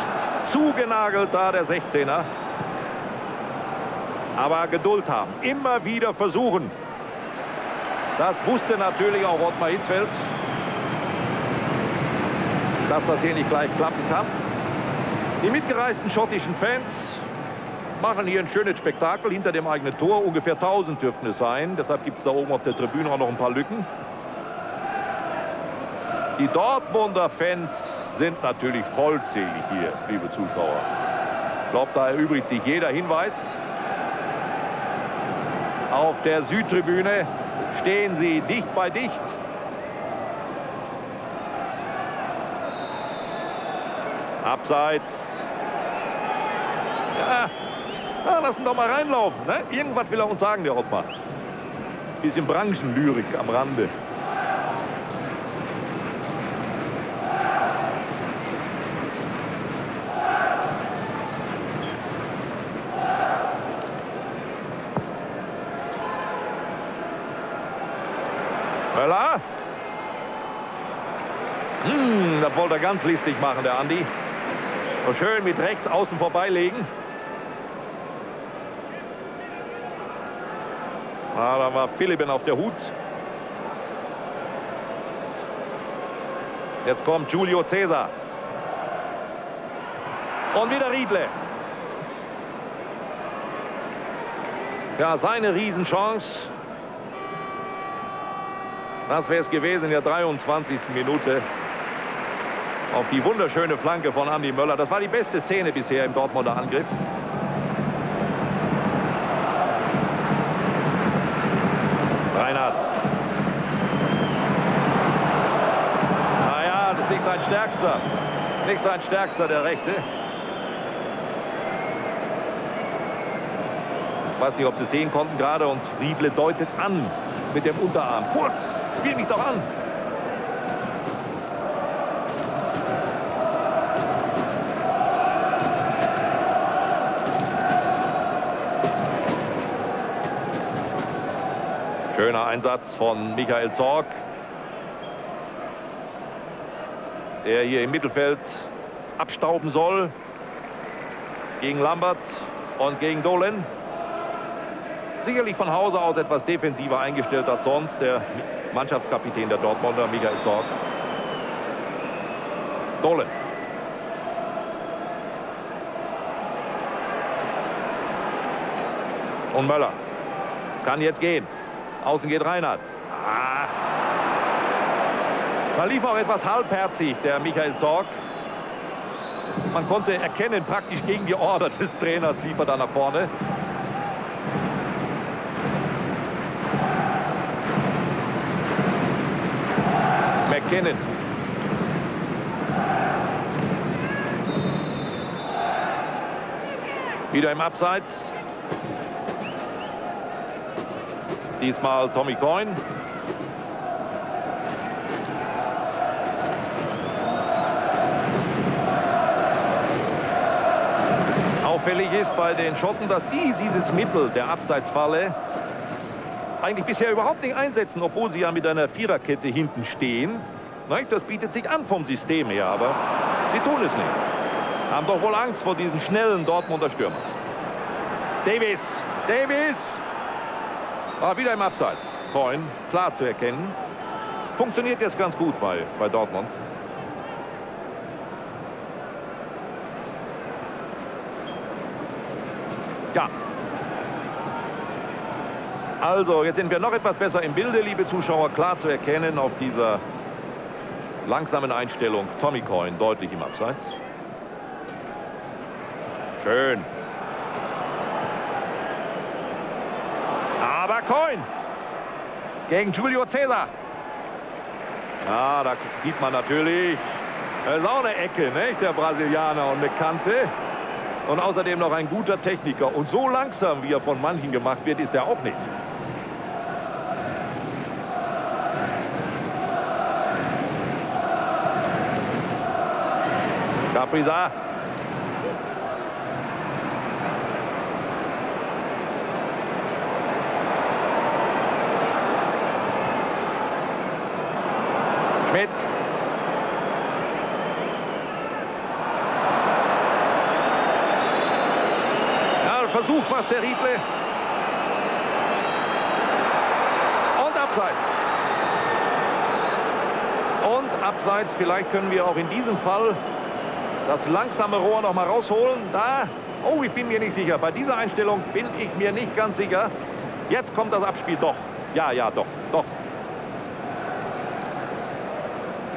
Zugenagelt da der 16er. Aber Geduld haben. Immer wieder versuchen. Das wusste natürlich auch Ottmar Hitzfeld. Dass das hier nicht gleich klappen kann. Die mitgereisten schottischen Fans machen hier ein schönes Spektakel hinter dem eigenen Tor. Ungefähr 1000 dürften es sein. Deshalb gibt es da oben auf der Tribüne auch noch ein paar Lücken. Die Dortmunder Fans sind natürlich vollzählig hier, liebe Zuschauer. Ich glaube, da erübrigt sich jeder Hinweis. Auf der Südtribüne stehen sie dicht bei dicht. Abseits. Ja, ja, lass ihn doch mal reinlaufen. Ne? Irgendwas will er uns sagen, der Ottmar. Bisschen Branchenlyrik am Rande. Möller. Hm, das wollte er ganz listig machen, der Andi. So schön mit rechts außen vorbeilegen. Ah, da war Philippen auf der Hut. Jetzt kommt Giulio Cesar. Und wieder Riedle. Ja, seine Riesenchance. Das wäre es gewesen in der 23. Minute. Auf die wunderschöne Flanke von Andy Möller. Das war die beste Szene bisher im Dortmunder Angriff. Reinhardt. Naja, das ist nicht sein Stärkster. Nicht sein Stärkster, der Rechte. Ich weiß nicht, ob Sie sehen konnten gerade. Und Riedle deutet an mit dem Unterarm. Kurz, spiel mich doch an. Schöner Einsatz von Michael Zorg. Der hier im Mittelfeld abstauben soll. Gegen Lambert und gegen Dolan. Sicherlich von Hause aus etwas defensiver eingestellt als sonst. Der Mannschaftskapitän der Dortmunder, Michael Zorg. Dolan. Und Möller. Kann jetzt gehen. Außen geht Reinhardt. Ah. Da lief auch etwas halbherzig, der Michael Zorg. Man konnte erkennen, praktisch gegen die Order des Trainers lief er da nach vorne. McKinnon. Wieder im Abseits. Diesmal Tommy Coyne. Auffällig ist bei den Schotten, dass die dieses Mittel der Abseitsfalle eigentlich bisher überhaupt nicht einsetzen, obwohl sie ja mit einer Viererkette hinten stehen. Das bietet sich an vom System her, aber sie tun es nicht. Haben doch wohl Angst vor diesen schnellen Dortmunder Stürmern. Davis, Davis, Ah, wieder im Abseits. Coin, klar zu erkennen. Funktioniert jetzt ganz gut bei, bei Dortmund. Ja. Also, jetzt sind wir noch etwas besser im Bilde, liebe Zuschauer. Klar zu erkennen auf dieser langsamen Einstellung. Tommy Coin deutlich im Abseits. Schön. Aber Coin gegen Julio Cesar. Ja, da sieht man natürlich, das ist auch eine Ecke, nicht? der Brasilianer und eine Kante. Und außerdem noch ein guter Techniker. Und so langsam, wie er von manchen gemacht wird, ist er auch nicht. Caprisa Schmidt. Ja, versucht was der Riedle. Und abseits. Und abseits. Vielleicht können wir auch in diesem Fall das langsame Rohr noch mal rausholen. Da. Oh, ich bin mir nicht sicher. Bei dieser Einstellung bin ich mir nicht ganz sicher. Jetzt kommt das Abspiel doch. Ja, ja, doch, doch.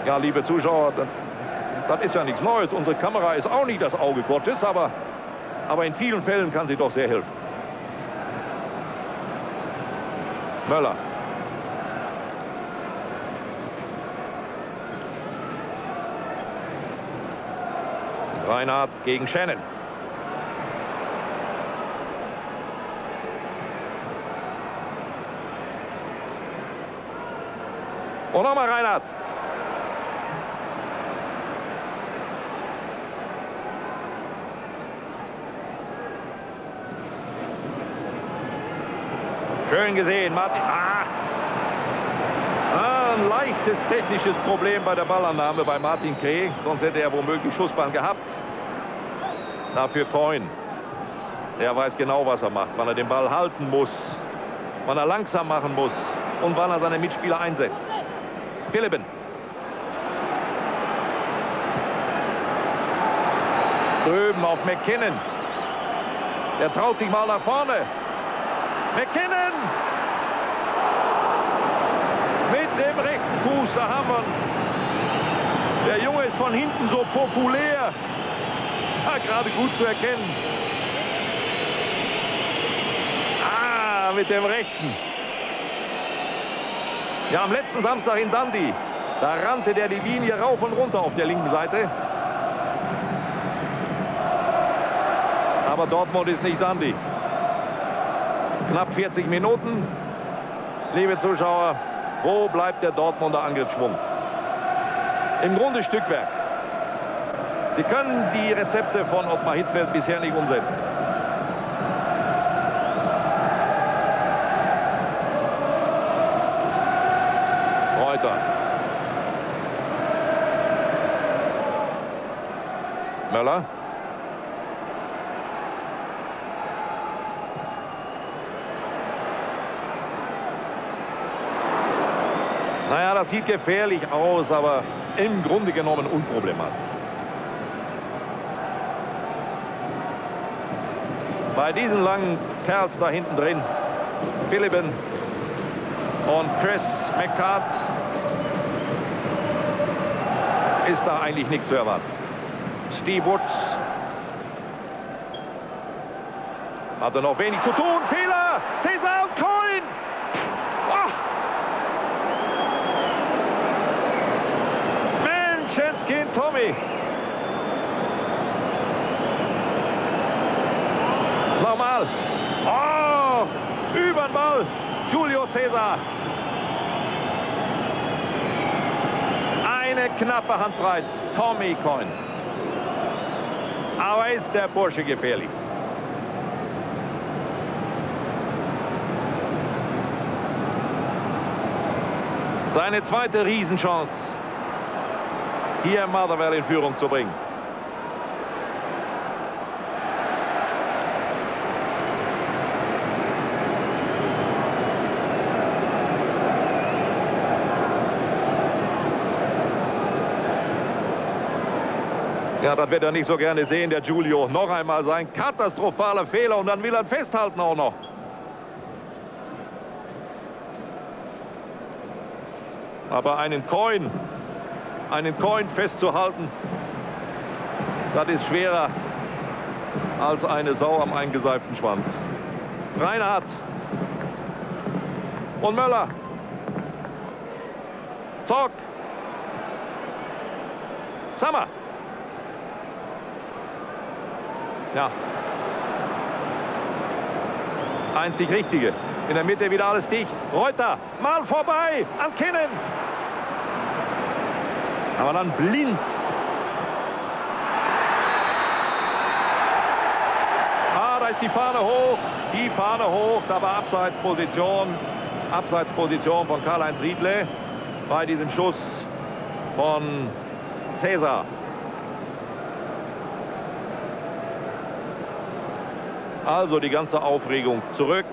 Ja, liebe Zuschauer, das, ist ja nichts Neues. Unsere Kamera ist auch nicht das Auge Gottes, aber, aber in vielen Fällen kann sie doch sehr helfen. Möller. Reinhardt gegen Shannon. Und nochmal Reinhardt. Schön gesehen, Martin. Ah. ah. ein leichtes technisches Problem bei der Ballannahme bei Martin Kreh. Sonst hätte er womöglich Schussbahn gehabt. Dafür Coin. Der weiß genau, was er macht. Wann er den Ball halten muss. Wann er langsam machen muss. Und wann er seine Mitspieler einsetzt. Philippen. Drüben auf McKinnon. Der traut sich mal nach vorne. McKinnon! Mit dem rechten Fuß, da haben wir Der Junge ist von hinten so populär. Gerade gut zu erkennen. Ah, mit dem rechten. Ja, am letzten Samstag in Dundee Da rannte der die Linie rauf und runter auf der linken Seite. Aber Dortmund ist nicht Dandy. Knapp 40 Minuten. Liebe Zuschauer, wo bleibt der Dortmunder Angriffsschwung? Im Grunde Stückwerk. Sie können die Rezepte von Ottmar Hitzfeld bisher nicht umsetzen. Reuter. Möller. Naja, das sieht gefährlich aus, aber im Grunde genommen unproblematisch. Bei diesen langen Kerls da hinten drin, Philippen und Chris McCart, ist da eigentlich nichts zu erwarten. Steve Woods hatte noch wenig zu tun. Fehler! Cesar und Coin! Oh! Menschenskind Tommy! Nochmal. Oh! Übern Ball. Julio Cesar. Eine knappe Handbreit. Tommy Coin. Aber ist der Bursche gefährlich. Seine zweite Riesenchance, hier Motherwell in Führung zu bringen. Ja, das wird er nicht so gerne sehen, der Giulio. Noch einmal sein katastrophaler Fehler und dann will er festhalten auch noch. Aber einen Coin, einen Coin festzuhalten, das ist schwerer als eine Sau am eingeseiften Schwanz. Reinhardt und Möller. Zock. Sammer. Ja. Einzig Richtige. In der Mitte wieder alles dicht. Reuter, mal vorbei an Kinnen. Aber dann blind. Ah, da ist die Fahne hoch. Die Fahne hoch. Da war Abseitsposition. Abseitsposition von Karl-Heinz Riedle bei diesem Schuss von Cäsar. Also die ganze Aufregung zurück.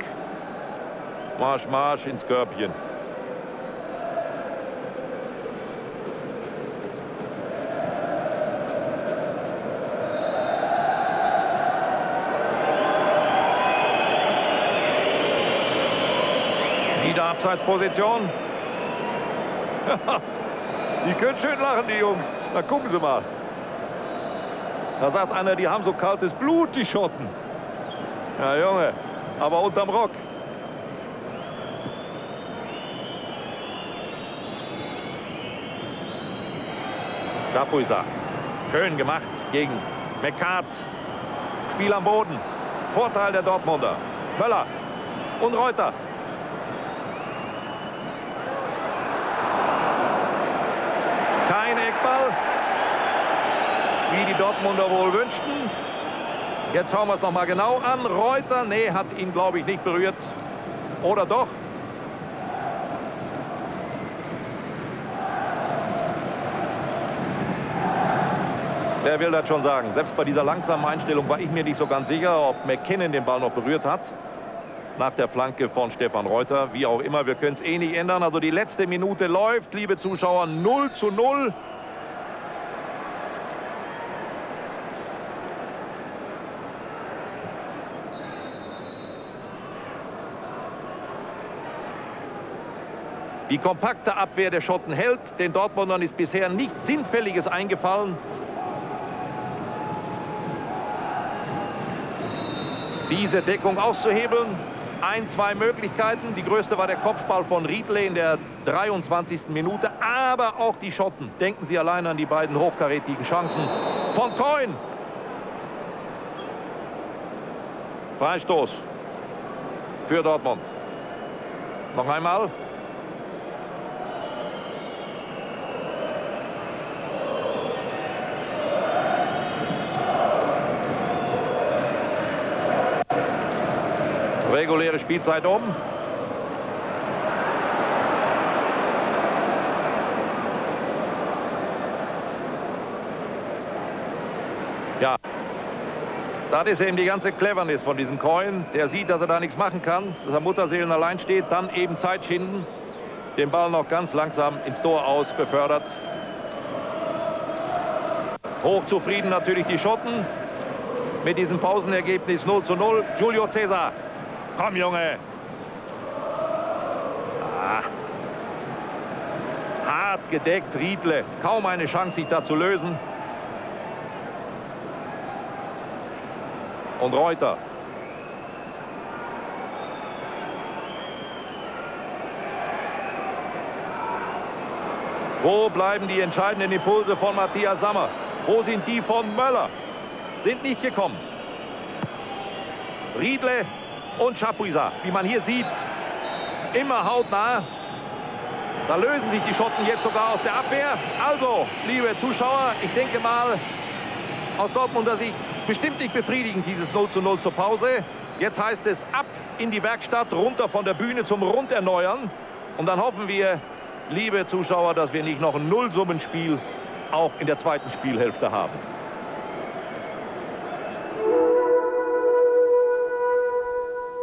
Marsch, Marsch ins Körbchen. Wieder Abseitsposition. die können schön lachen, die Jungs. Na, gucken Sie mal. Da sagt einer, die haben so kaltes Blut, die Schotten. Ja, Junge, aber unterm Rock. Chapuisa. Schön gemacht gegen McCart. Spiel am Boden. Vorteil der Dortmunder. Möller und Reuter. Kein Eckball. Wie die Dortmunder wohl wünschten. Jetzt schauen wir es noch mal genau an. Reuter, nee, hat ihn, glaube ich, nicht berührt. Oder doch? Wer will das schon sagen? Selbst bei dieser langsamen Einstellung war ich mir nicht so ganz sicher, ob McKinnon den Ball noch berührt hat. Nach der Flanke von Stefan Reuter. Wie auch immer, wir können es eh nicht ändern. Also die letzte Minute läuft, liebe Zuschauer, 0 zu 0. Die kompakte Abwehr der Schotten hält. Den Dortmundern ist bisher nichts Sinnfälliges eingefallen. Diese Deckung auszuhebeln. ein, zwei Möglichkeiten. Die größte war der Kopfball von Riedle in der 23. Minute. Aber auch die Schotten. Denken Sie allein an die beiden hochkarätigen Chancen von Coin. Freistoß für Dortmund. Noch einmal. Reguläre Spielzeit um. Ja, das ist eben die ganze Cleverness von diesem Coin. Der sieht, dass er da nichts machen kann, dass er Mutterseelen allein steht, dann eben Zeit schinden, den Ball noch ganz langsam ins Tor aus befördert. Hochzufrieden natürlich die Schotten mit diesem Pausenergebnis 0 zu 0. Julio Cesar. Komm, Junge. Ah. Hart gedeckt, Riedle. Kaum eine Chance, sich da zu lösen. Und Reuter. Wo bleiben die entscheidenden Impulse von Matthias Sammer? Wo sind die von Möller? Sind nicht gekommen. Riedle und Chapuisa, wie man hier sieht, immer hautnah. Da lösen sich die Schotten jetzt sogar aus der Abwehr. Also, liebe Zuschauer, ich denke mal, aus Dortmunder Sicht bestimmt nicht befriedigend, dieses 0 zu 0 zur Pause. Jetzt heißt es ab in die Werkstatt, runter von der Bühne zum Runderneuern. Und dann hoffen wir, liebe Zuschauer, dass wir nicht noch ein Nullsummenspiel auch in der zweiten Spielhälfte haben.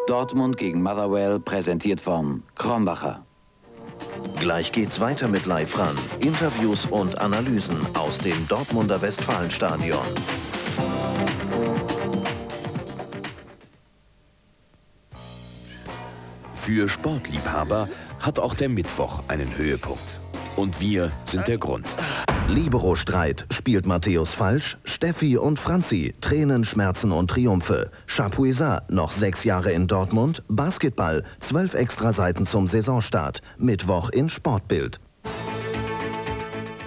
Dortmund gegen Motherwell, präsentiert von Krombacher. Gleich geht's weiter mit Live ran. Interviews und Analysen aus dem Dortmunder Westfalenstadion. Für Sportliebhaber hat auch der Mittwoch einen Höhepunkt. Und wir sind der Grund. Libero-Streit spielt Matthäus falsch, Steffi und Franzi, Tränen, Schmerzen und Triumphe. Chapuisat, noch sechs Jahre in Dortmund, Basketball, zwölf Extraseiten zum Saisonstart, Mittwoch in Sportbild.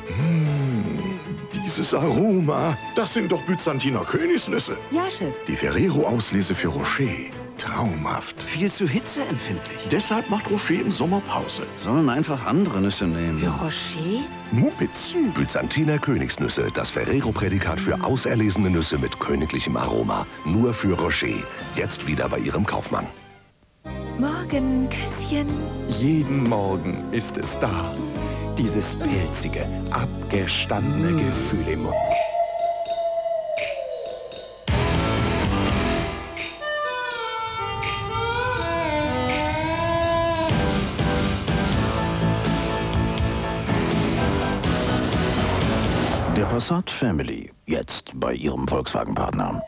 Hm, dieses Aroma, das sind doch Byzantiner Königsnüsse. Ja, Chef. Die Ferrero-Auslese für Rocher. Traumhaft. Viel zu hitzeempfindlich. Deshalb macht Rocher im Sommer Pause. Sollen einfach andere Nüsse nehmen. Für Rocher? Mumpitz. Byzantiner Königsnüsse, das Ferrero-Prädikat für auserlesene Nüsse mit königlichem Aroma. Nur für Rocher. Jetzt wieder bei Ihrem Kaufmann. Morgen, Küsschen. Jeden Morgen ist es da. Dieses pilzige, abgestandene Gefühl im Mund. Passat Family, jetzt bei Ihrem Volkswagen-Partner.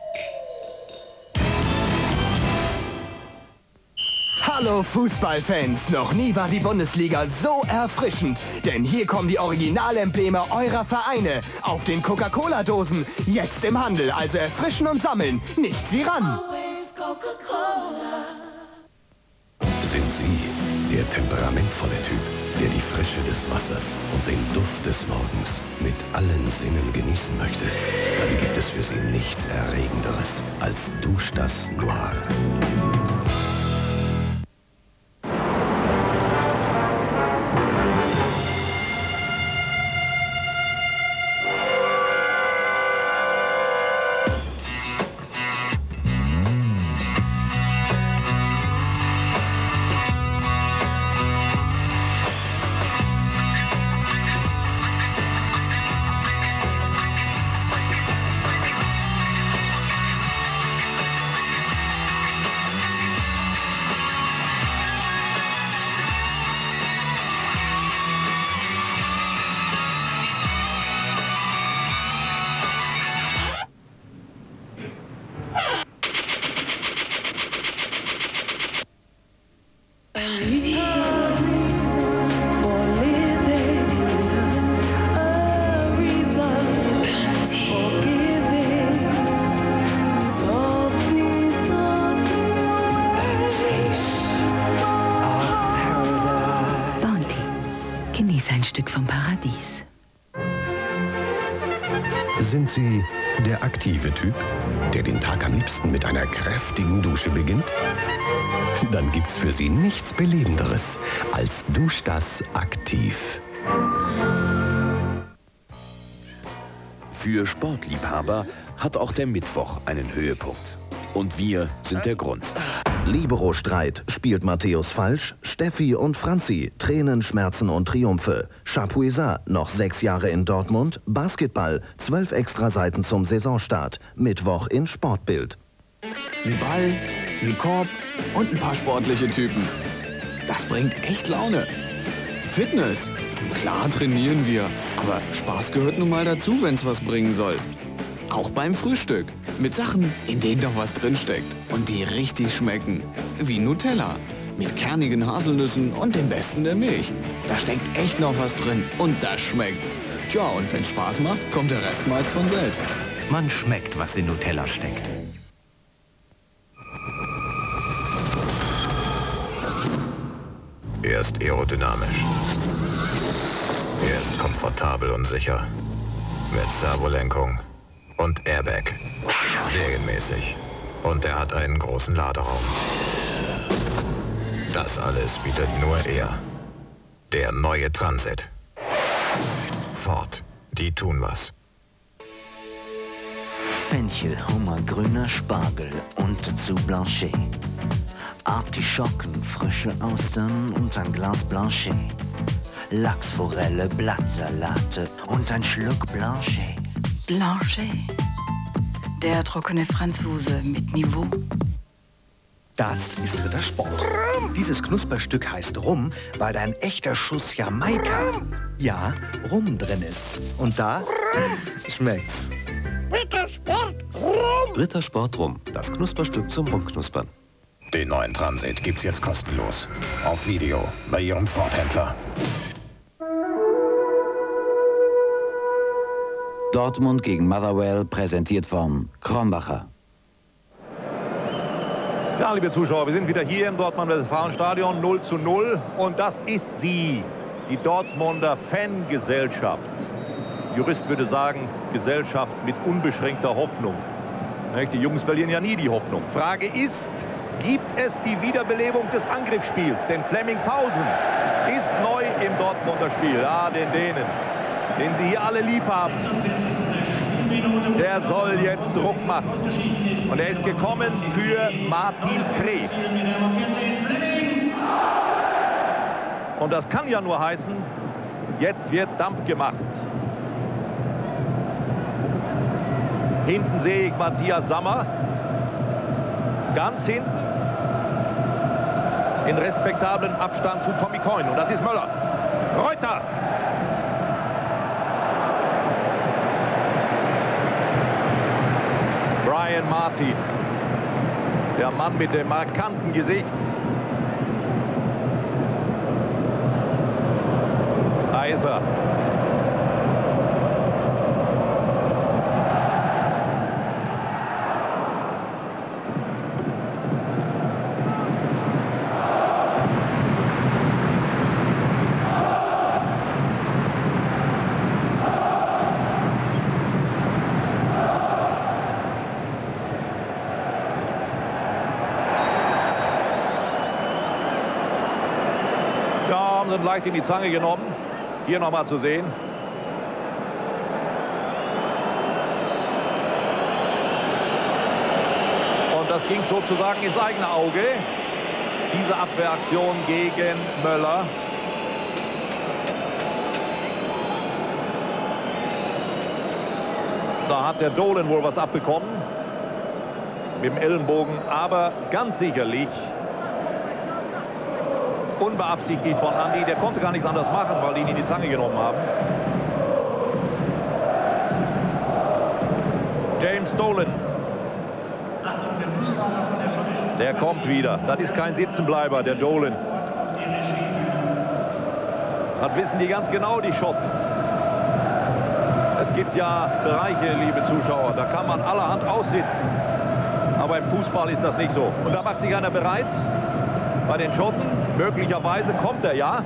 Hallo Fußballfans, noch nie war die Bundesliga so erfrischend. Denn hier kommen die Originalembleme eurer Vereine auf den Coca-Cola-Dosen. Jetzt im Handel, also erfrischen und sammeln. Nichts wie ran. Sind Sie der temperamentvolle Typ, der die Frische des Wassers und den Duft des Morgens mit allen Sinnen genießen möchte? Dann gibt es für Sie nichts Erregenderes als Douche das Noir. Kräftigen Dusche beginnt? Dann gibt's für Sie nichts Belebenderes als Duschdas aktiv. Für Sportliebhaber hat auch der Mittwoch einen Höhepunkt. Und wir sind der Grund. Libero-Streit spielt Matthäus Falsch, Steffi und Franzi, Tränen, Schmerzen und Triumphe. Chapuisat, noch sechs Jahre in Dortmund, Basketball, zwölf Extraseiten zum Saisonstart, Mittwoch in Sportbild. Ein Ball, ein Korb und ein paar sportliche Typen. Das bringt echt Laune. Fitness. Klar trainieren wir, aber Spaß gehört nun mal dazu, wenn's was bringen soll. Auch beim Frühstück. Mit Sachen, in denen doch was drinsteckt. Und die richtig schmecken. Wie Nutella. Mit kernigen Haselnüssen und dem Besten der Milch. Da steckt echt noch was drin. Und das schmeckt. Tja, und wenn's Spaß macht, kommt der Rest meist von selbst. Man schmeckt, was in Nutella steckt. Er ist aerodynamisch. Er ist komfortabel und sicher. Mit Servolenkung und Airbag. Serienmäßig. Und er hat einen großen Laderaum. Das alles bietet nur er. Der neue Transit. Ford, die tun was. Fenchel, Hummer, grüner Spargel und dazu Blanchet. Artischocken, frische Austern und ein Glas Blanchet. Lachsforelle, Blattsalate und ein Schluck Blanchet. Blanchet. Der trockene Franzose mit Niveau. Das ist Rittersport. Dieses Knusperstück heißt Rum, weil da ein echter Schuss Jamaika, ja, Rum drin ist. Und da schmeckt's. Rittersport rum! Rittersport Rum, das Knusperstück zum Rumknuspern. Den neuen Transit gibt's jetzt kostenlos. Auf Video bei Ihrem Ford-Händler. Dortmund gegen Motherwell, präsentiert von Krombacher. Ja, liebe Zuschauer, wir sind wieder hier im Dortmund-Westfalen-Stadion 0 zu 0. Und das ist sie, die Dortmunder Fangesellschaft. Jurist würde sagen, Gesellschaft mit unbeschränkter Hoffnung. Die Jungs verlieren ja nie die Hoffnung. Frage ist, gibt es die Wiederbelebung des Angriffsspiels? Denn Fleming Paulsen ist neu im Dortmunder Spiel. Ja, den Dänen, den sie hier alle lieb haben. Der soll jetzt Druck machen. Und er ist gekommen für Martin Kreh. Und das kann ja nur heißen, jetzt wird Dampf gemacht. Hinten sehe ich Matthias Sammer. Ganz hinten. In respektablen Abstand zu Tommy Coyne. Und das ist Möller. Reuter. Brian Martin. Der Mann mit dem markanten Gesicht. Eiser. Ja, sind leicht in die Zange genommen. Hier nochmal zu sehen. Und das ging sozusagen ins eigene Auge. Diese Abwehraktion gegen Möller. Da hat der Dolan wohl was abbekommen. Mit dem Ellenbogen. Aber ganz sicherlich unbeabsichtigt von Andy. Der konnte gar nichts anderes machen, weil die ihn in die Zange genommen haben. James Dolan. Der kommt wieder. Das ist kein Sitzenbleiber, der Dolan. Das wissen die ganz genau, die Schotten. Es gibt ja Bereiche, liebe Zuschauer, da kann man allerhand aussitzen. Aber im Fußball ist das nicht so. Und da macht sich einer bereit. Bei den Schotten, möglicherweise kommt er ja.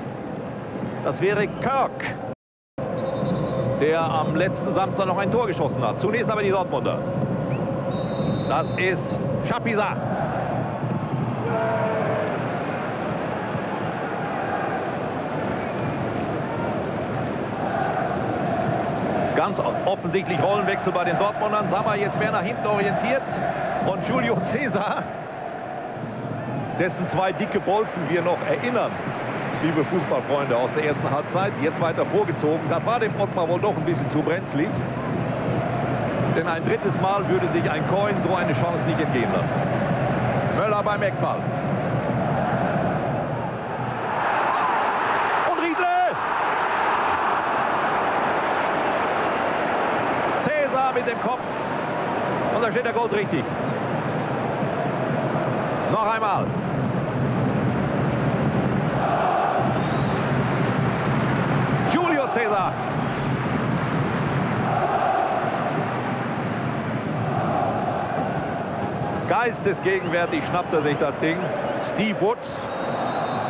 Das wäre Kirk. der am letzten Samstag noch ein Tor geschossen hat. Zunächst aber die Dortmunder. Das ist Chapiza. Ganz offensichtlich Rollenwechsel bei den Dortmundern. Sammer jetzt mehr nach hinten orientiert. Und Julio Cesar, dessen zwei dicke Bolzen wir noch erinnern, liebe Fußballfreunde aus der ersten Halbzeit, jetzt weiter vorgezogen. Da war dem Ottmar wohl doch ein bisschen zu brenzlig. Denn ein drittes Mal würde sich ein Coin so eine Chance nicht entgehen lassen. Möller beim Eckball. Und Riedle! Cäsar mit dem Kopf. Und da steht der Gold richtig. Noch einmal. Julio Cäsar. Geistesgegenwärtig schnappt er sich das Ding. Steve Woods.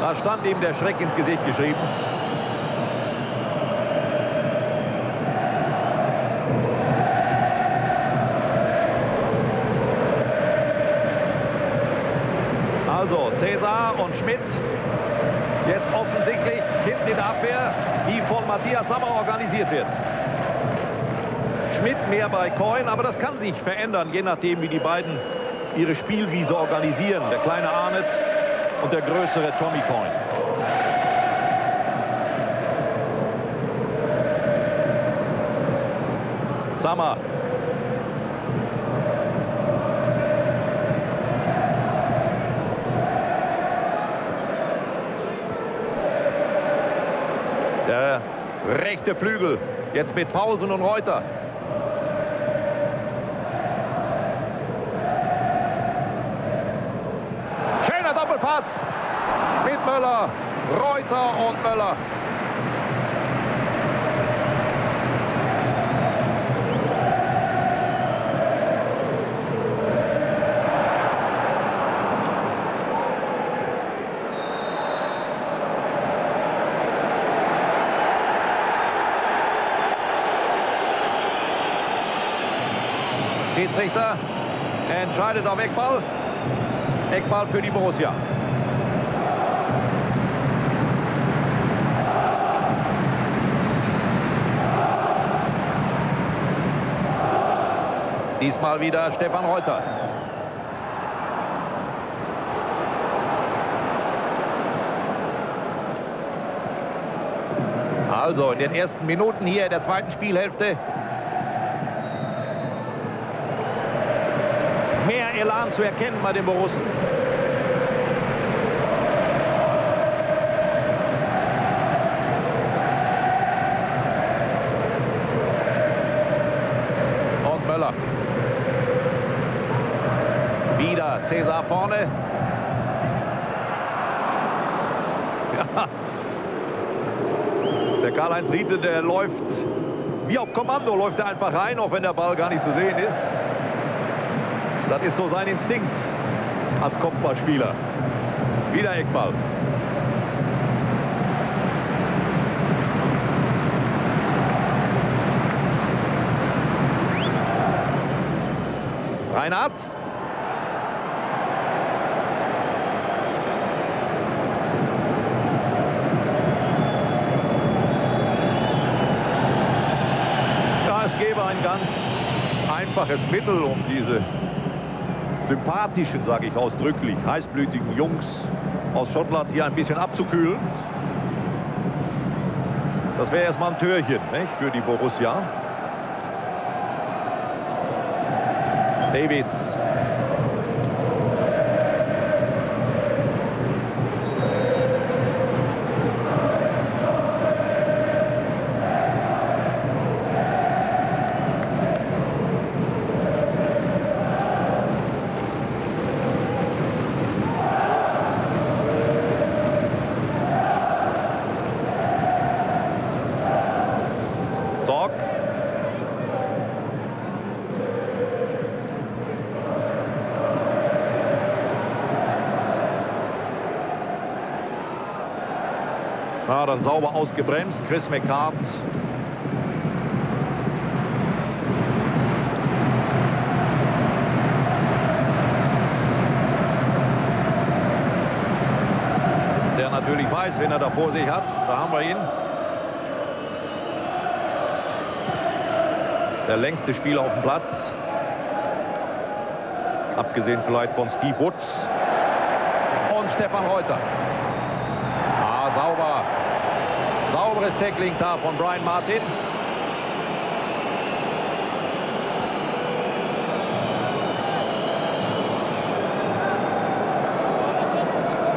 Da stand ihm der Schreck ins Gesicht geschrieben. Also Cäsar und Schmidt. Jetzt offensichtlich hinten in der Abwehr, die von Matthias Sammer organisiert wird. Schmidt mehr bei Coin, aber das kann sich verändern, je nachdem, wie die beiden ihre Spielwiese organisieren. Der kleine Arnett und der größere Tommy Coin. Sammer. Der rechte Flügel. Jetzt mit Paulsen und Reuter. Schöner Doppelpass mit Möller, Möller. Schiedsrichter entscheidet auf Eckball. Eckball für die Borussia. Diesmal wieder Stefan Reuter. Also in den ersten Minuten hier in der zweiten Spielhälfte mehr Elan zu erkennen bei den Borussen. Und Möller. Wieder Cäsar vorne. Ja. Der Karl-Heinz Riedle, der läuft wie auf Kommando, läuft er einfach rein, auch wenn der Ball gar nicht zu sehen ist. Das ist so sein Instinkt als Kopfballspieler. Wieder Eckball. Reinhardt. Ja, es gäbe ein ganz einfaches Mittel, um diese sympathischen, sage ich ausdrücklich, heißblütigen Jungs aus Schottland hier ein bisschen abzukühlen. Das wäre erstmal ein Türchen nicht, für die Borussia. Davis. sauber ausgebremst. Chris McCart der natürlich weiß, wen er da vor sich hat. Da haben wir ihn. Der längste Spieler auf dem Platz. Abgesehen vielleicht von Steve Woods und Stefan Reuter. Ah, sauber. Sauberes Tackling da von Brian Martin.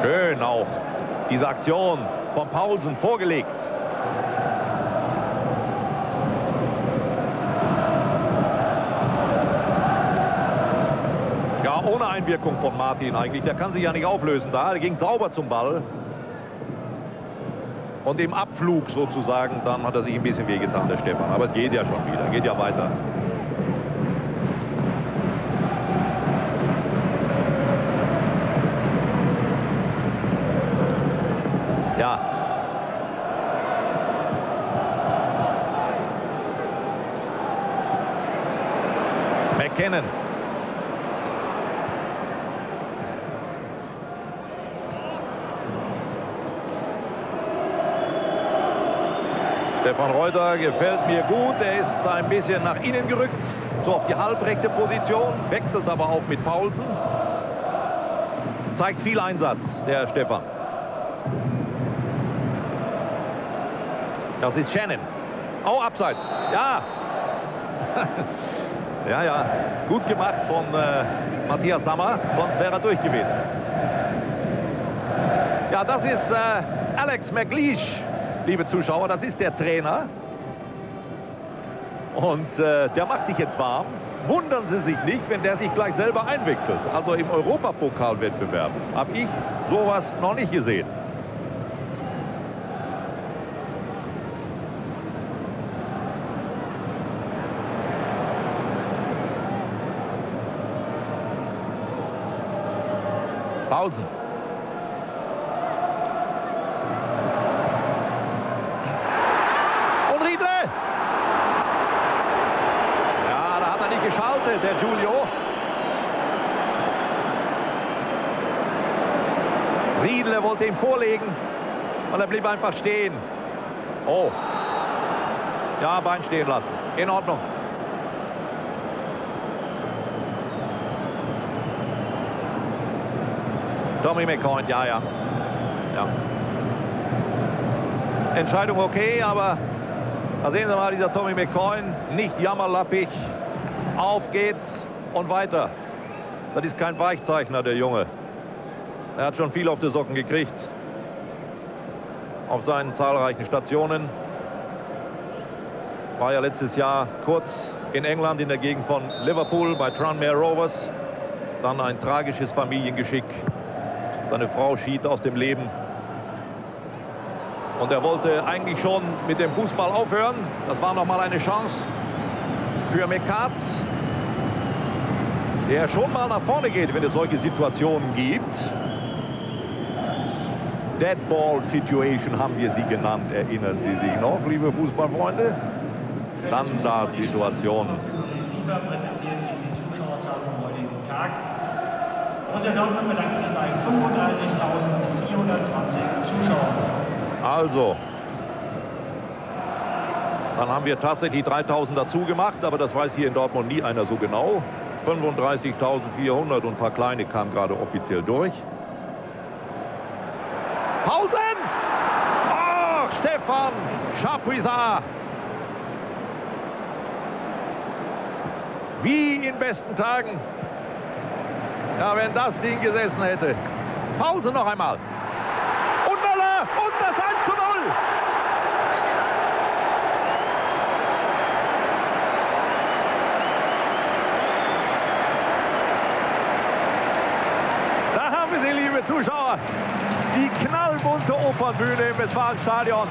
Schön auch diese Aktion von Paulsen vorgelegt. Ja, ohne Einwirkung von Martin eigentlich. Der kann sich ja nicht auflösen da. Ging sauber zum Ball. Und im Abflug sozusagen, dann hat er sich ein bisschen wehgetan, der Stefan. Aber es geht ja schon wieder, geht ja weiter. Ja. McKinnon. Stefan Reuter gefällt mir gut. Er ist ein bisschen nach innen gerückt, so auf die halbrechte Position, wechselt aber auch mit Paulsen. Zeigt viel Einsatz, der Stefan. Das ist Shannon. Oh, abseits. Ja. ja, ja. Gut gemacht von äh, Matthias Sammer. Sonst wäre er durch gewesen. Ja, das ist äh, Alex McLeish, liebe Zuschauer. Das ist der Trainer. Und äh, der macht sich jetzt warm. Wundern Sie sich nicht, wenn der sich gleich selber einwechselt. Also im Europapokalwettbewerb habe ich sowas noch nicht gesehen. Paulsen. Und Riedle. Ja, da hat er nicht geschaltet, der Giulio. Riedle wollte ihm vorlegen und er blieb einfach stehen. Oh. Ja, Bein stehen lassen. In Ordnung. Tommy McCoy, ja, ja. ja. Entscheidung okay, aber da sehen Sie mal, dieser Tommy McCoy, nicht jammerlappig. Auf geht's und weiter. Das ist kein Weichzeichner, der Junge. Er hat schon viel auf die Socken gekriegt. Auf seinen zahlreichen Stationen. War ja letztes Jahr kurz in England in der Gegend von Liverpool bei Tranmere Rovers. Dann ein tragisches Familiengeschick. Seine Frau schied aus dem Leben. Und er wollte eigentlich schon mit dem Fußball aufhören. Das war noch mal eine Chance für Mekat, der schon mal nach vorne geht, wenn es solche Situationen gibt. Dead Ball Situation haben wir sie genannt, erinnern Sie sich noch, liebe Fußballfreunde? Tag. Borussia Dortmund bedankt sich bei 35.420 Zuschauern. Also, dann haben wir tatsächlich 3000 dazu gemacht, aber das weiß hier in Dortmund nie einer so genau. 35.400 und ein paar kleine kamen gerade offiziell durch. Pausen! Oh, Stefan Chapuisat! Wie in besten Tagen. Ja, wenn das Ding gesessen hätte. Pause noch einmal. Und Möller und das 1 zu 0. Da haben wir sie, liebe Zuschauer. Knallbunte Opernbühne im Westfalenstadion.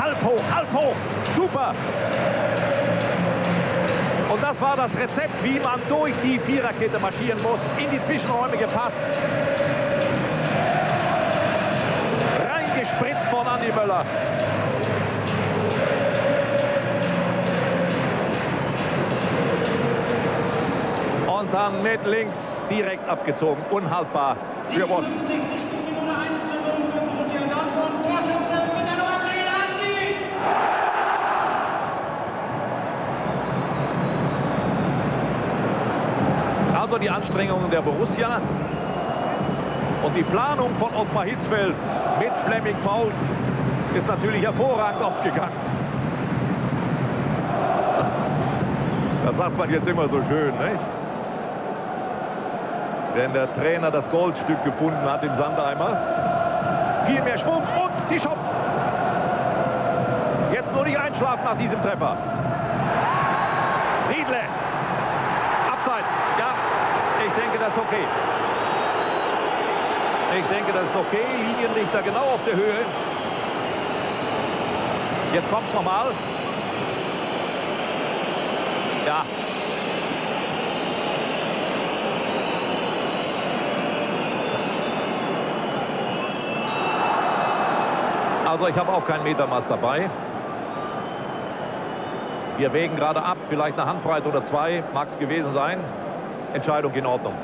Halb hoch, halb hoch. Super. Und das war das Rezept, wie man durch die Viererkette marschieren muss. In die Zwischenräume gepasst. Reingespritzt von Andi Möller. Und dann mit links direkt abgezogen. Unhaltbar für Watson. 57 Spielminute 1 unter die Anstrengungen der Borussia. Und die Planung von Ottmar Hitzfeld mit Flemming Pausen ist natürlich hervorragend aufgegangen. Das sagt man jetzt immer so schön, nicht? Wenn der Trainer das Goldstück gefunden hat im Sandeimer. Viel mehr Schwung und die Schop. Jetzt nur nicht einschlafen nach diesem Treffer. Riedle. Abseits. Ja, ich denke, das okay. Ich denke, das ist okay. Linienrichter genau auf der Höhe. Jetzt kommt es nochmal. Ja. Also ich habe auch kein Metermaß dabei. Wir wägen gerade ab, vielleicht eine Handbreite oder zwei mag es gewesen sein. Entscheidung in Ordnung.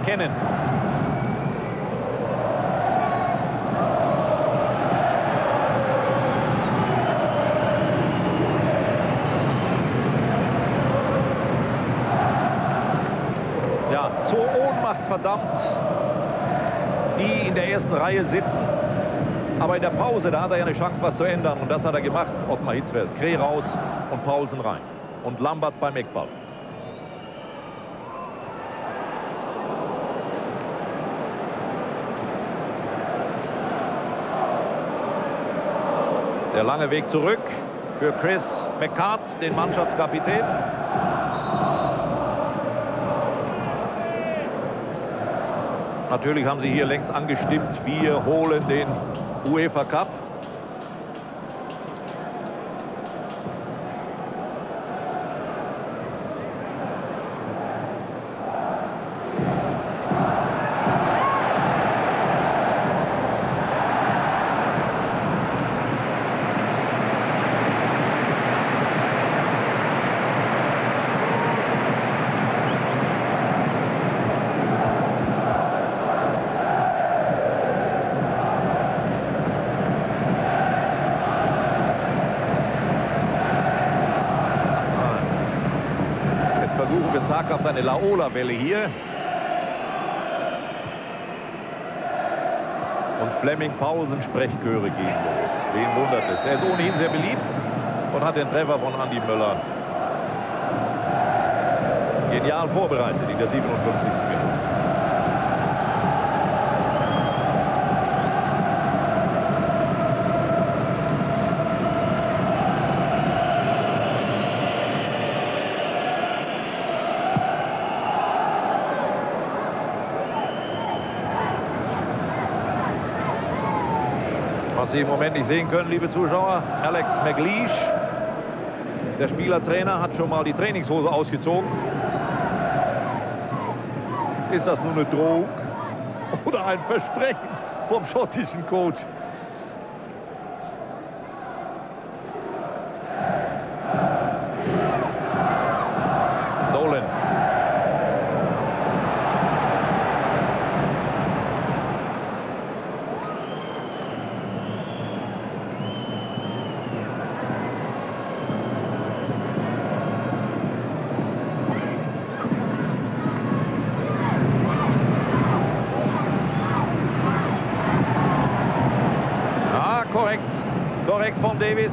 McKinnon. Ja, zur Ohnmacht verdammt, die in der ersten Reihe sitzen. Aber in der Pause, da hat er ja eine Chance, was zu ändern. Und das hat er gemacht, Ottmar Hitzfeld. Kreh raus und Paulsen rein. Und Lambert beim Eckball. Der lange Weg zurück für Chris McCart, den Mannschaftskapitän. Natürlich haben sie hier längst angestimmt, wir holen den UEFA Cup. Jetzt versuchen wir zaghaft eine Laola-Welle hier. Und Fleming Pausen Sprechchöre gehen los. Wen wundert es? Er ist ohnehin sehr beliebt und hat den Treffer von Andi Möller genial vorbereitet in der 57. Minute. Was Sie im Moment nicht sehen können, liebe Zuschauer, Alex McLeish, der Spielertrainer, hat schon mal die Trainingshose ausgezogen. Ist das nur eine Drohung oder ein Versprechen vom schottischen Coach? Nolan. Ja, korrekt. Korrekt von Davis.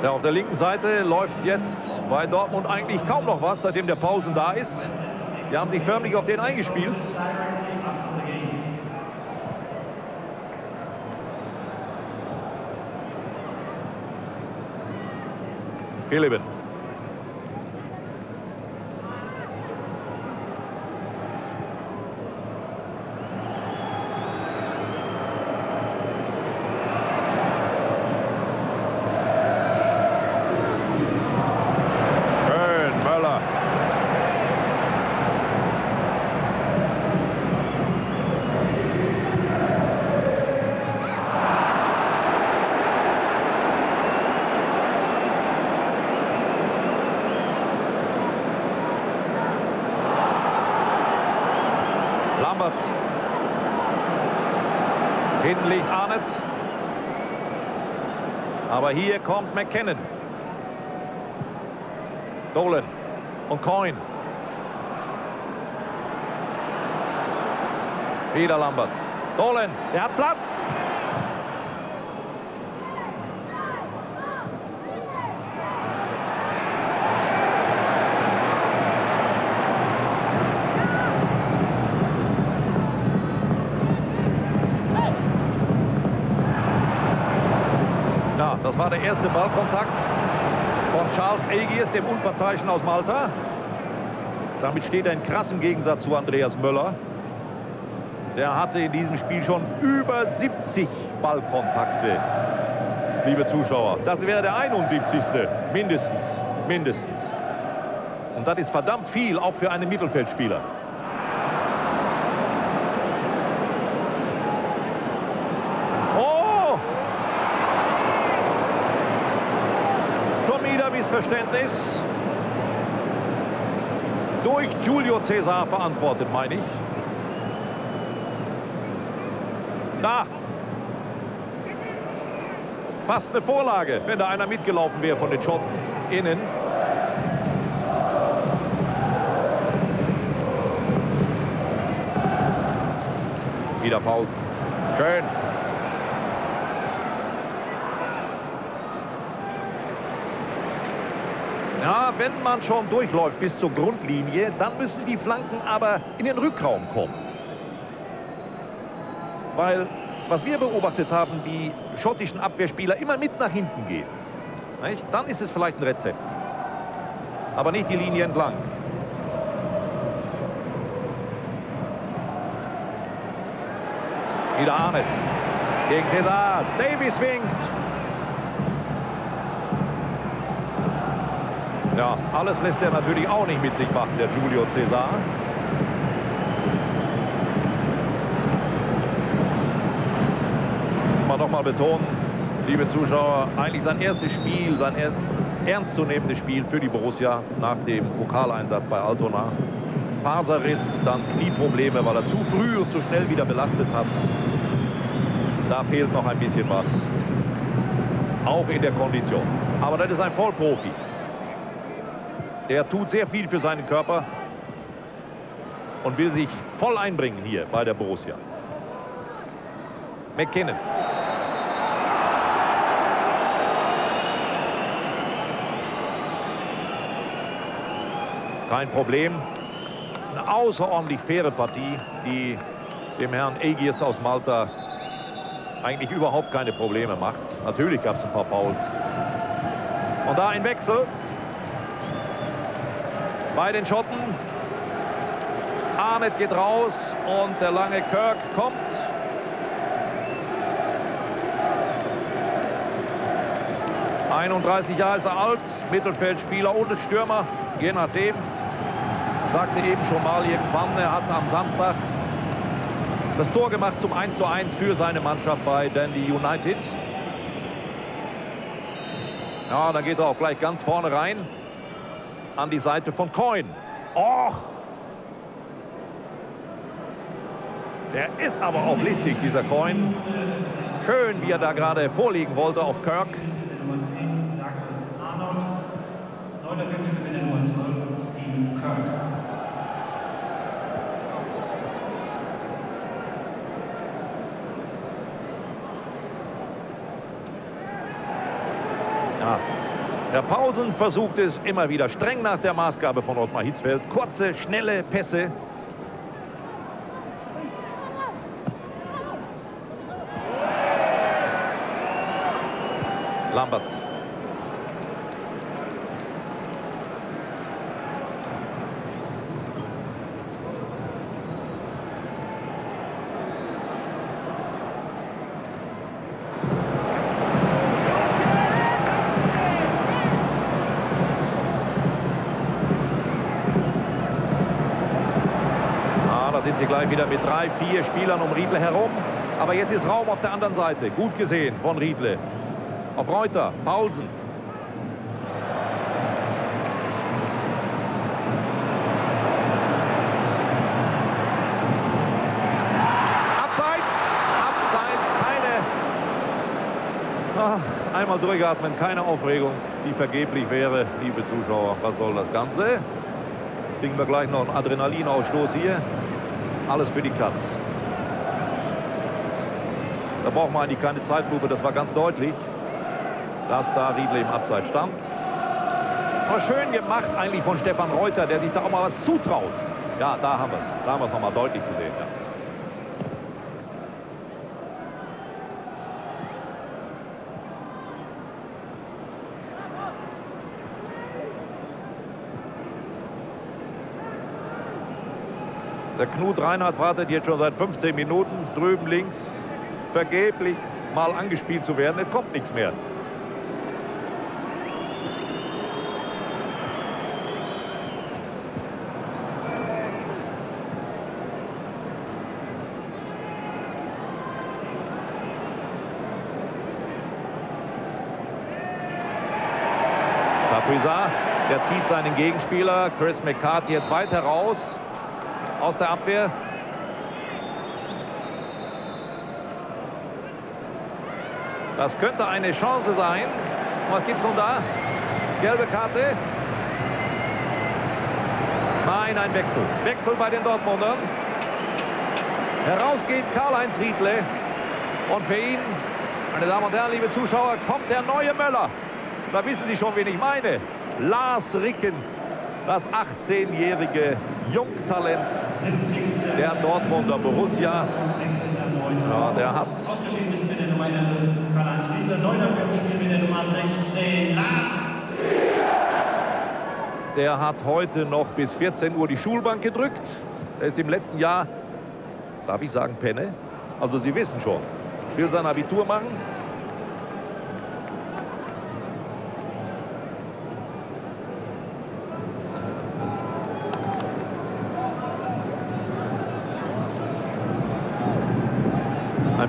Ja, auf der linken Seite läuft jetzt bei Dortmund eigentlich kaum noch was, seitdem der Pausen da ist. Die haben sich förmlich auf den eingespielt. Philippen. Lambert. Hinten liegt Arnett. Aber hier kommt McKinnon. Dolan und Coin. Wieder Lambert. Dolan, der hat Platz. Ja, das war der erste Ballkontakt von Charles Aegies, dem Unparteiischen aus Malta. Damit steht er in krassem Gegensatz zu Andreas Möller. Der hatte in diesem Spiel schon über 70 Ballkontakte, liebe Zuschauer. Das wäre der 71. mindestens, mindestens. Und das ist verdammt viel, auch für einen Mittelfeldspieler. Oh! Schon wieder Missverständnis. Durch Julio Cesar verantwortet, meine ich. Da. Fast eine Vorlage, wenn da einer mitgelaufen wäre von den Schotten. Innen. Wieder Paul. Schön. Ja, wenn man schon durchläuft bis zur Grundlinie, dann müssen die Flanken aber in den Rückraum kommen. Weil, was wir beobachtet haben, die schottischen Abwehrspieler immer mit nach hinten gehen. Nicht? Dann ist es vielleicht ein Rezept. Aber nicht die Linie entlang. Wieder Arnett. Gegen Cesar. Davies winkt. Ja, alles lässt er natürlich auch nicht mit sich machen, der Julio Cesar. Mal noch mal betonen, liebe Zuschauer, eigentlich sein erstes Spiel, sein erst, ernstzunehmendes Spiel für die Borussia nach dem Pokaleinsatz bei Altona. Faserriss, dann Knieprobleme, weil er zu früh und zu schnell wieder belastet hat. Da fehlt noch ein bisschen was. Auch in der Kondition. Aber das ist ein Vollprofi. Der tut sehr viel für seinen Körper und will sich voll einbringen hier bei der Borussia. McKinnon. Kein Problem. Eine außerordentlich faire Partie, die dem Herrn Aegies aus Malta eigentlich überhaupt keine Probleme macht. Natürlich gab es ein paar Fouls. Und da ein Wechsel bei den Schotten. Arnett geht raus und der lange Kirk kommt. ...31 Jahre ist er alt, Mittelfeldspieler und Stürmer, je nachdem. Sagte eben schon mal irgendwann, er hat am Samstag das Tor gemacht zum 1:1 für seine Mannschaft bei Dandy United. Ja, dann geht er auch gleich ganz vorne rein an die Seite von Coin. Och! Der ist aber auch listig, dieser Coin. Schön, wie er da gerade vorliegen wollte auf Kirk. Nummer 10, Douglas Arnold. Neuner Wünschgewinner Nummer 12, Steve Kirk. Ja. Herr Paulsen versucht es immer wieder streng nach der Maßgabe von Ottmar Hitzfeld. Kurze, schnelle Pässe. Lambert. Wieder mit drei, vier Spielern um Riedle herum. Aber jetzt ist Raum auf der anderen Seite. Gut gesehen von Riedle. Auf Reuter, Paulsen. einmal durchatmen, keine Aufregung, die vergeblich wäre. Liebe Zuschauer, was soll das Ganze? Kriegen wir gleich noch einen Adrenalinausstoß hier. Alles für die Katz. Da braucht man eigentlich keine Zeitlupe, das war ganz deutlich, dass da Riedle im Abseits stand. War schön gemacht eigentlich von Stefan Reuter, der sich da auch mal was zutraut. Ja, da haben wir es. Da haben wir es nochmal deutlich zu sehen. Ja. Der Knut Reinhardt wartet jetzt schon seit 15 Minuten drüben links. Vergeblich mal angespielt zu werden. Es kommt nichts mehr. Der zieht seinen Gegenspieler Chris McCarthy jetzt weiter raus aus der Abwehr. Das könnte eine Chance sein. Was gibt es nun da? Gelbe Karte. Nein, ein Wechsel. Wechsel bei den Dortmundern. Heraus geht Karl-Heinz Riedle. Und für ihn, meine Damen und Herren, liebe Zuschauer, kommt der neue Möller. Da wissen Sie schon, wen ich meine. Lars Ricken, das 18-jährige Jungtalent der Dortmunder Borussia. Ja, der hat Ausgeschieden ist mit der Nummer 11 Karl-Heinz Riedle. Neu dafür im Spiel mit der Nummer 16 Lars. Der hat heute noch bis 14 Uhr die Schulbank gedrückt. Er ist im letzten Jahr, darf ich sagen, Penne? Also Sie wissen schon, will sein Abitur machen.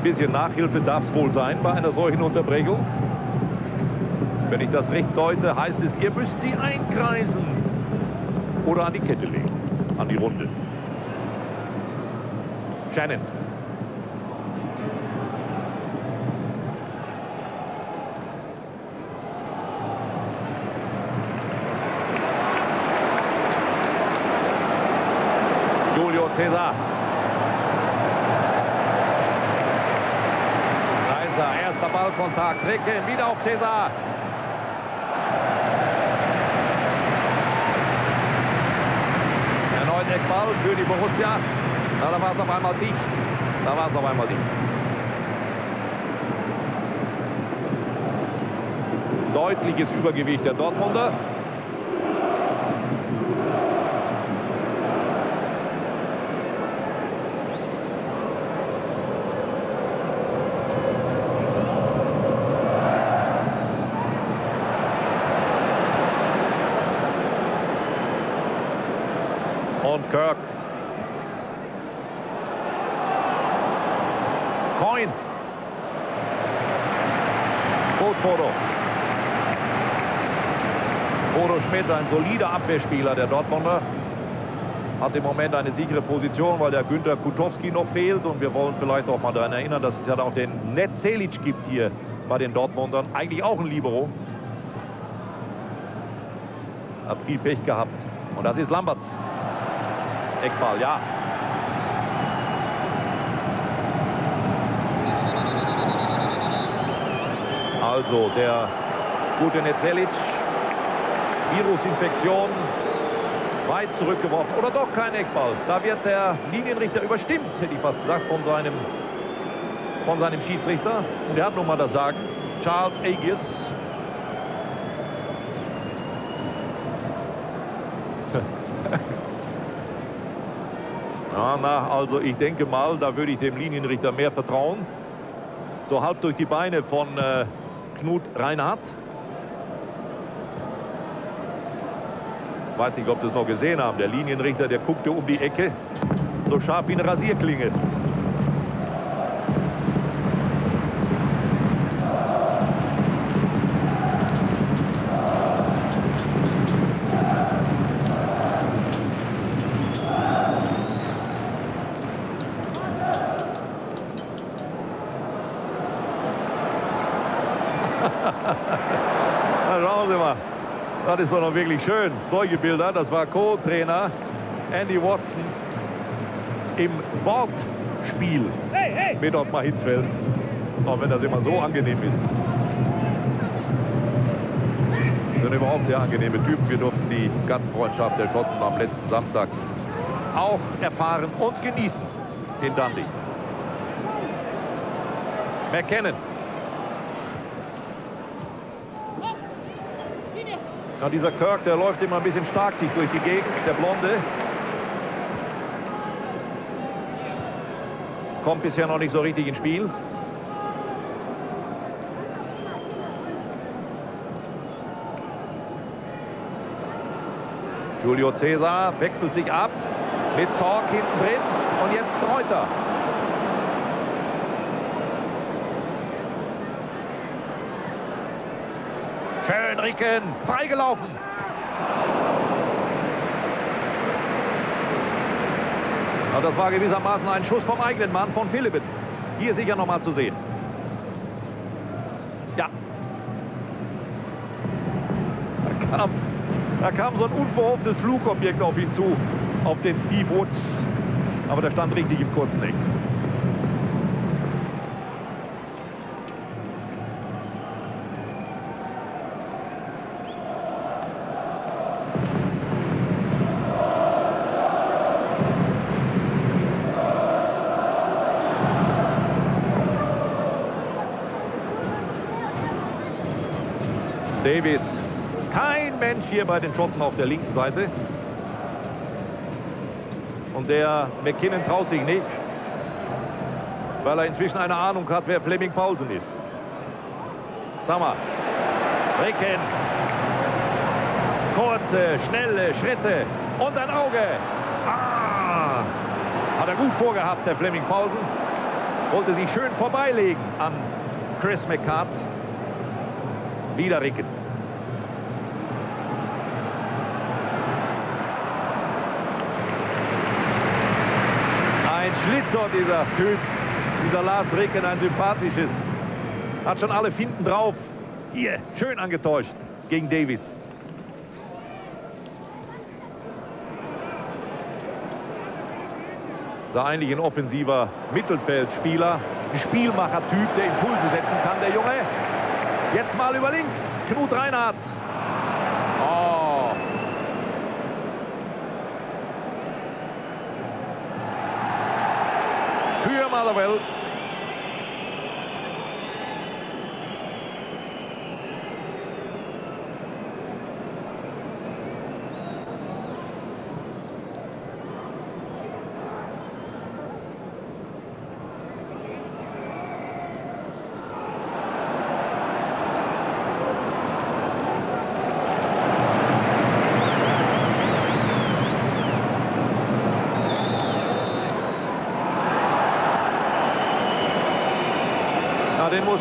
Bisschen Nachhilfe darf es wohl sein bei einer solchen Unterbrechung. Wenn ich das recht deute, heißt es, ihr müsst sie einkreisen oder an die Kette legen, an die Runde. Shannon. Julio Cesar. Da ist er, erster Ballkontakt. Ricken wieder auf Cesar. Erneut Eckball für die Borussia. Na, da war es auf einmal dicht. Da war es auf einmal dicht. Deutliches Übergewicht der Dortmunder. Und Kirk. Coin. Gut, Bodo. Schmidt, ein solider Abwehrspieler der Dortmunder. Hat im Moment eine sichere Position, weil der Günther Kutowski noch fehlt. Und wir wollen vielleicht auch mal daran erinnern, dass es ja auch den Netzelic gibt hier bei den Dortmundern. Eigentlich auch ein Libero. Hat viel Pech gehabt. Und das ist Lambert. Eckball, ja. Also der gute Netzelic. Virusinfektion. Weit zurückgeworfen. Oder doch kein Eckball. Da wird der Linienrichter überstimmt, hätte ich fast gesagt, von seinem, von seinem Schiedsrichter. Und der hat nun mal das Sagen. Charles Aegis. Ja, na, also ich denke mal, da würde ich dem Linienrichter mehr vertrauen. So halb durch die Beine von äh, Knut Reinhardt. Weiß nicht, ob Sie es noch gesehen haben. Der Linienrichter, der guckte um die Ecke, so scharf wie eine Rasierklinge. Das ist doch noch wirklich schön. Solche Bilder, das war Co-Trainer Andy Watson im Wortspiel hey, hey. mit Ottmar Hitzfeld. Auch wenn das immer so angenehm ist. Das sind überhaupt sehr angenehme Typen. Wir durften die Gastfreundschaft der Schotten am letzten Samstag auch erfahren und genießen in Dundee. McKinnon. Ja, dieser Kirk, der läuft immer ein bisschen stark sich durch die Gegend, der Blonde. Kommt bisher noch nicht so richtig ins Spiel. Julio Cesar wechselt sich ab mit Zorg hinten drin und jetzt Reuter. Schön Ricken, freigelaufen. Ja, das war gewissermaßen ein Schuss vom eigenen Mann von Philippen. Hier sicher noch mal zu sehen. Ja. Da kam, da kam so ein unverhofftes Flugobjekt auf ihn zu, auf den Steve Woods. Aber der stand richtig im kurzen Eck. Hier bei den Schotten auf der linken Seite. Und der McKinnon traut sich nicht, weil er inzwischen eine Ahnung hat, wer Fleming Paulsen ist. Sammer. Ricken. Kurze, schnelle Schritte und ein Auge. Ah, hat er gut vorgehabt, der Fleming Paulsen. Wollte sich schön vorbeilegen an Chris McCart. Wieder Ricken. Ein Schlitzer, dieser Typ, dieser Lars Ricken, ein sympathisches. Hat schon alle Finden drauf. Hier, schön angetäuscht gegen Davis. Ist eigentlich ein offensiver Mittelfeldspieler. Ein Spielmacher-Typ, der Impulse setzen kann, der Junge. Jetzt mal über links. Knut Reinhardt. Oh. Für Motherwell.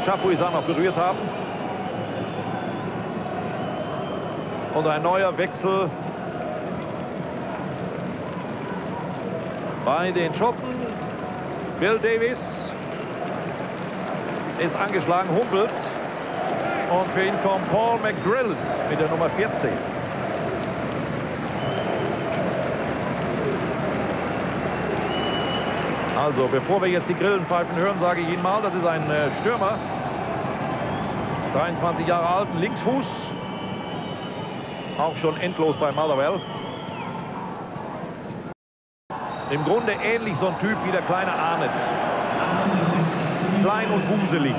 Noch berührt haben. Und ein neuer Wechsel bei den Schotten. Bill Davis ist angeschlagen, humpelt. Und für ihn kommt Paul McGrill mit der Nummer 14. Also, bevor wir jetzt die Grillenpfeifen hören, sage ich Ihnen mal, das ist ein äh, Stürmer. 23 Jahre alt, Linksfuß. Auch schon endlos bei Motherwell. Im Grunde ähnlich so ein Typ wie der kleine Arnett. Klein und wuselig.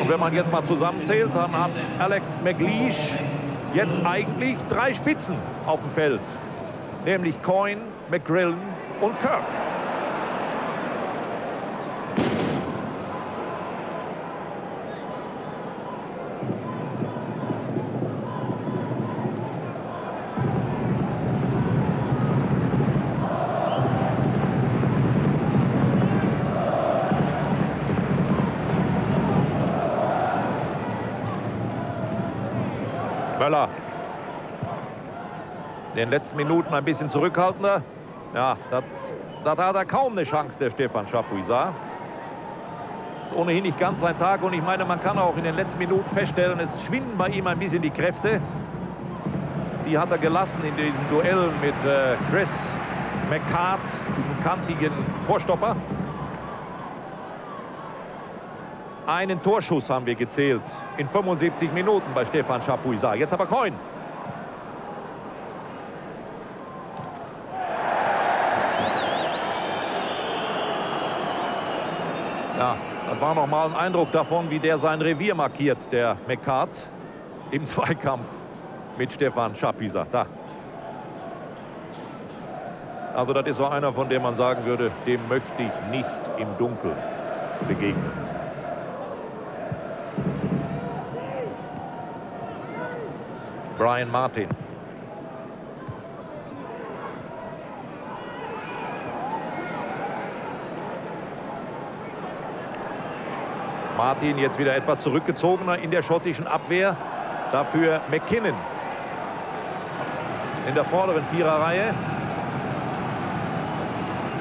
Und wenn man jetzt mal zusammenzählt, dann hat Alex McLeish jetzt eigentlich drei Spitzen auf dem Feld nämlich Coyne, McGrillen und Kirk. Den letzten Minuten ein bisschen zurückhaltender. Ja, da hat er kaum eine Chance, der Stefan Chapuisat. ist ohnehin nicht ganz sein Tag und ich meine, man kann auch in den letzten Minuten feststellen, es schwinden bei ihm ein bisschen die Kräfte. Die hat er gelassen in diesen Duellen mit äh, Chris McCart, diesem kantigen Vorstopper. Einen Torschuss haben wir gezählt in 75 Minuten bei Stefan Chapuisat. Jetzt aber Coin. Ja, das war noch mal ein Eindruck davon, wie der sein Revier markiert, der McCart, im Zweikampf mit Stefan Schapisa. Da. Also das ist so einer, von dem man sagen würde, dem möchte ich nicht im Dunkeln begegnen. Brian Martin. Martin jetzt wieder etwas zurückgezogener in der schottischen Abwehr. Dafür McKinnon in der vorderen Viererreihe.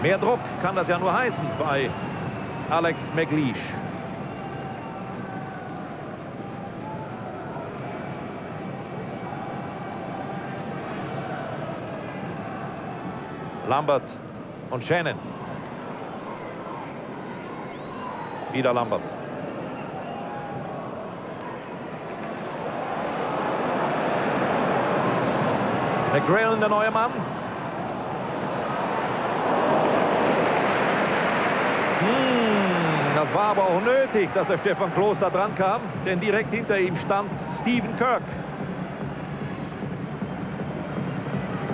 Mehr Druck kann das ja nur heißen bei Alex McLeish. Lambert und Shannon. Wieder Lambert. Der neue Mann. Hm, das war aber auch nötig, dass der Stefan Kloster dran kam, denn direkt hinter ihm stand Stephen Kirk.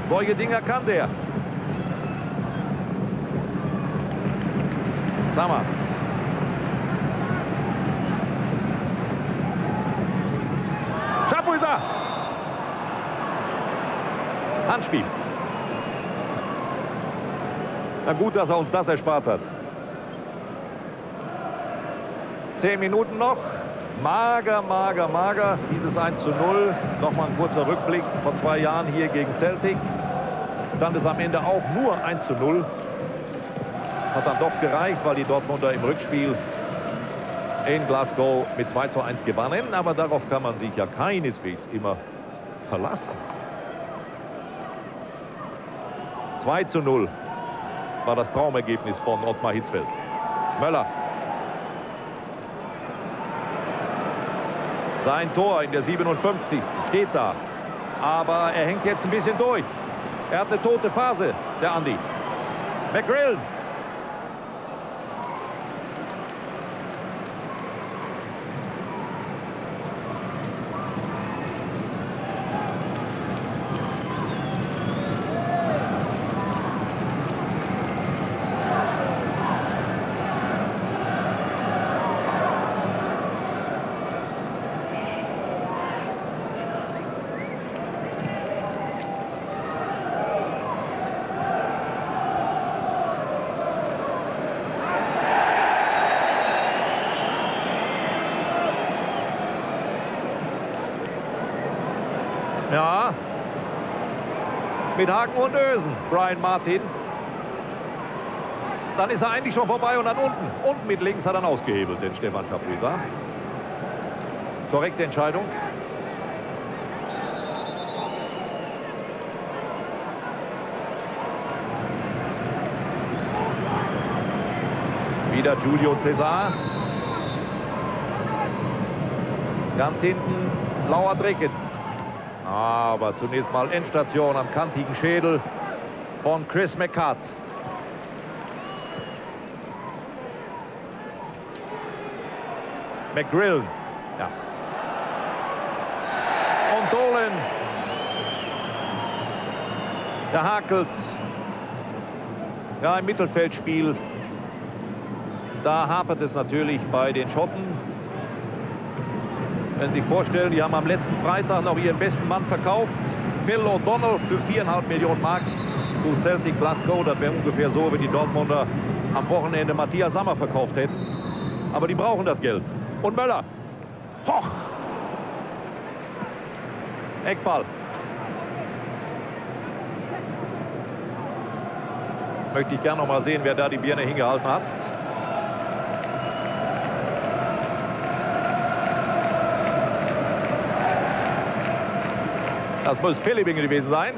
Solche Dinger kann der. Sammer. Chapuisa. Handspiel. Na gut, dass er uns das erspart hat. Zehn Minuten noch. Mager, mager, mager. Dieses 1 zu 0. Nochmal ein kurzer Rückblick. Vor zwei Jahren hier gegen Celtic. Stand es am Ende auch nur 1 zu 0. Hat dann doch gereicht, weil die Dortmunder im Rückspiel in Glasgow mit 2 zu 1 gewannen. Aber darauf kann man sich ja keineswegs immer verlassen. 2 zu 0 war das Traumergebnis von Ottmar Hitzfeld. Möller. Sein Tor in der 57. steht da. Aber er hängt jetzt ein bisschen durch. Er hat eine tote Phase, der Andi. McGrill. Ja. Mit Haken und Ösen, Brian Martin. Dann ist er eigentlich schon vorbei und dann unten. Unten mit links hat er ausgehebelt, den Stefan Schabrisa. Korrekte Entscheidung. Wieder Giulio Cesar. Ganz hinten lauert Ricken. Aber zunächst mal Endstation am kantigen Schädel von Chris McCart. McGrill. Ja. Und Dolan. Der hakelt. Ja, im Mittelfeldspiel. Da hapert es natürlich bei den Schotten. Wenn Sie sich vorstellen, die haben am letzten Freitag noch ihren besten Mann verkauft. Phil O'Donnell für 4,5 Millionen Mark zu Celtic Glasgow. Das wäre ungefähr so, wenn die Dortmunder am Wochenende Matthias Sammer verkauft hätten. Aber die brauchen das Geld. Und Möller. Hoch. Eckball. Möchte ich gerne noch mal sehen, wer da die Birne hingehalten hat. Das muss Philipping gewesen sein.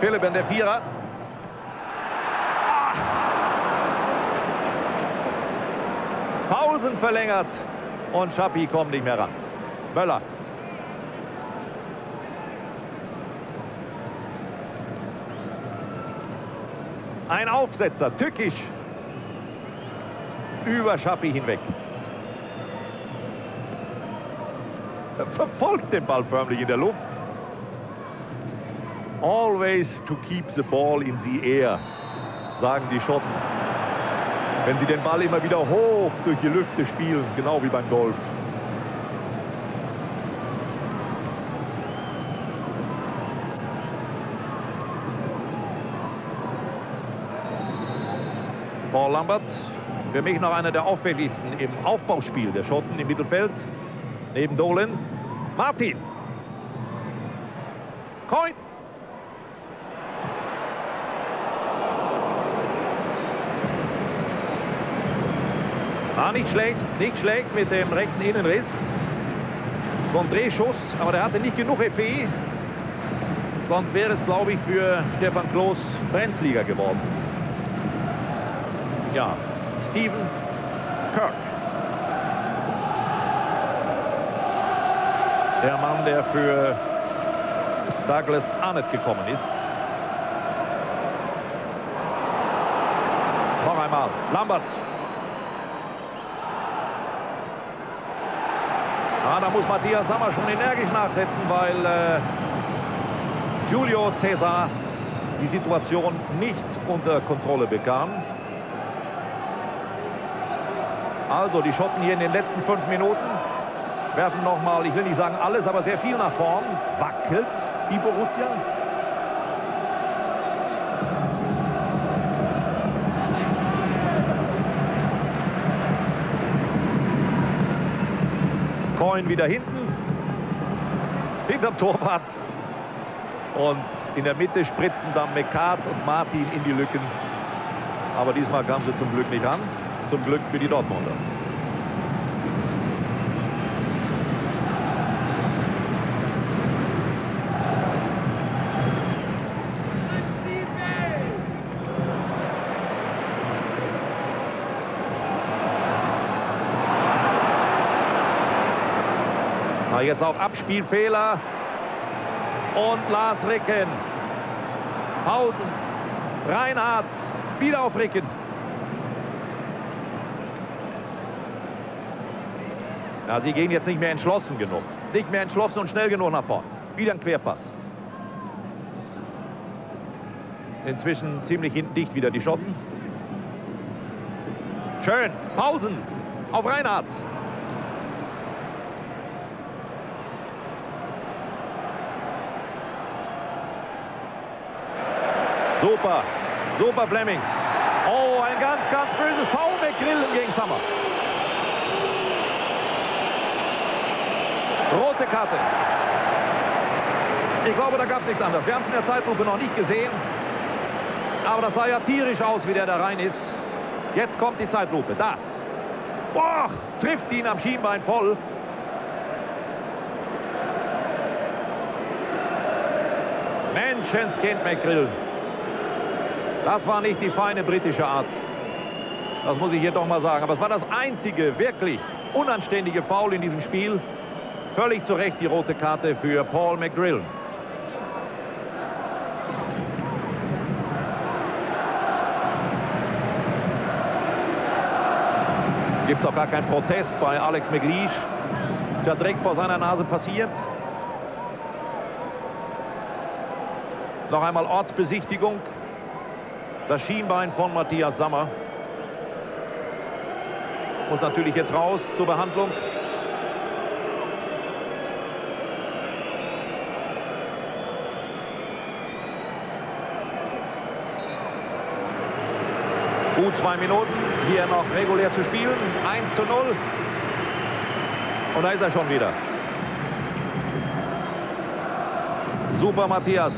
Philipp in der Vierer. Paulsen verlängert und Schappi kommt nicht mehr ran. Möller. Ein Aufsetzer, tückisch. Über Schappi hinweg. Verfolgt den Ball förmlich in der Luft. Always to keep the ball in the air, sagen die Schotten. Wenn sie den Ball immer wieder hoch durch die Lüfte spielen, genau wie beim Golf. Paul Lambert, für mich noch einer der auffälligsten im Aufbauspiel der Schotten im Mittelfeld. Neben Dolan. Martin. Coin. War nicht schlecht, nicht schlecht mit dem rechten Innenriss. So Drehschuss, aber der hatte nicht genug Effet. Sonst wäre es, glaube ich, für Stefan Kloß Brenzliga geworden. Ja, Steven Kirk. Der Mann, der für Douglas Arnett gekommen ist. Noch einmal, Lambert. Ah, da muss Matthias Sammer schon energisch nachsetzen, weil äh, Giulio Cesar die Situation nicht unter Kontrolle bekam. Also die Schotten hier in den letzten fünf Minuten werfen nochmal, ich will nicht sagen alles, aber sehr viel nach vorn. Wackelt die Borussia. Coin wieder hinten. Hinterm Torwart. Und in der Mitte spritzen dann Mekat und Martin in die Lücken. Aber diesmal kamen sie zum Glück nicht an. Zum Glück für die Dortmunder. Na, jetzt auch Abspielfehler. Und Lars Ricken. Hausen. Reinhardt. Wieder auf Ricken. Ja, sie gehen jetzt nicht mehr entschlossen genug. Nicht mehr entschlossen und schnell genug nach vorn. Wieder ein Querpass. Inzwischen ziemlich hinten dicht wieder die Schotten. Schön. Pausen. Auf Reinhardt. Super. Super Fleming. Oh, ein ganz, ganz böses Foul mit Grillen gegen Sammer. Rote Karte. Ich glaube, da gab es nichts anderes. Wir haben es in der Zeitlupe noch nicht gesehen. Aber das sah ja tierisch aus, wie der da rein ist. Jetzt kommt die Zeitlupe. Da. Boah, trifft ihn am Schienbein voll. Menschenskind McGrill. Das war nicht die feine britische Art. Das muss ich hier doch mal sagen. Aber es war das einzige wirklich unanständige Foul in diesem Spiel. Völlig zu Recht die rote Karte für Paul McGrill. Gibt es auch gar keinen Protest bei Alex McLeish. Ist ja direkt vor seiner Nase passiert. Noch einmal Ortsbesichtigung. Das Schienbein von Matthias Sammer. Muss natürlich jetzt raus zur Behandlung. Gut zwei Minuten hier noch regulär zu spielen. 1 zu 0. Und da ist er schon wieder. Super Matthias.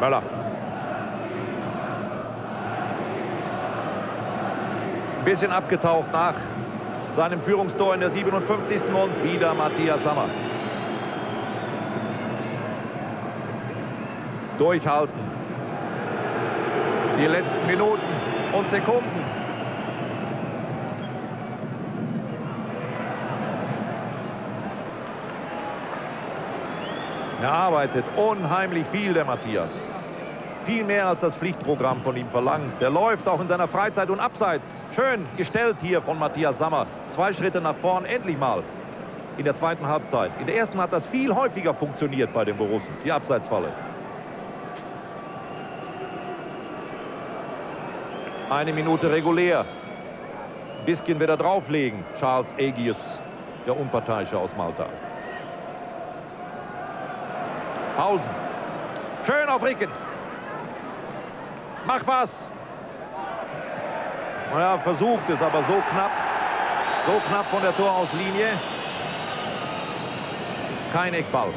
Möller. Ein bisschen abgetaucht nach seinem Führungstor in der 57. und wieder Matthias Sammer. Durchhalten. Die letzten Minuten und Sekunden. Er arbeitet unheimlich viel, der Matthias. Viel mehr als das Pflichtprogramm von ihm verlangt. Der läuft auch in seiner Freizeit und abseits. Schön gestellt hier von Matthias Sammer. Zwei Schritte nach vorn, endlich mal. In der zweiten Halbzeit. In der ersten hat das viel häufiger funktioniert bei den Borussen. Die Abseitsfalle. Eine Minute regulär. Bisschen wieder drauflegen. Charles Aegius, der Unparteiische aus Malta. Paulsen. Schön auf Ricken. Mach was. Naja, versucht es, aber so knapp. So knapp von der Torauslinie. Kein Eckball.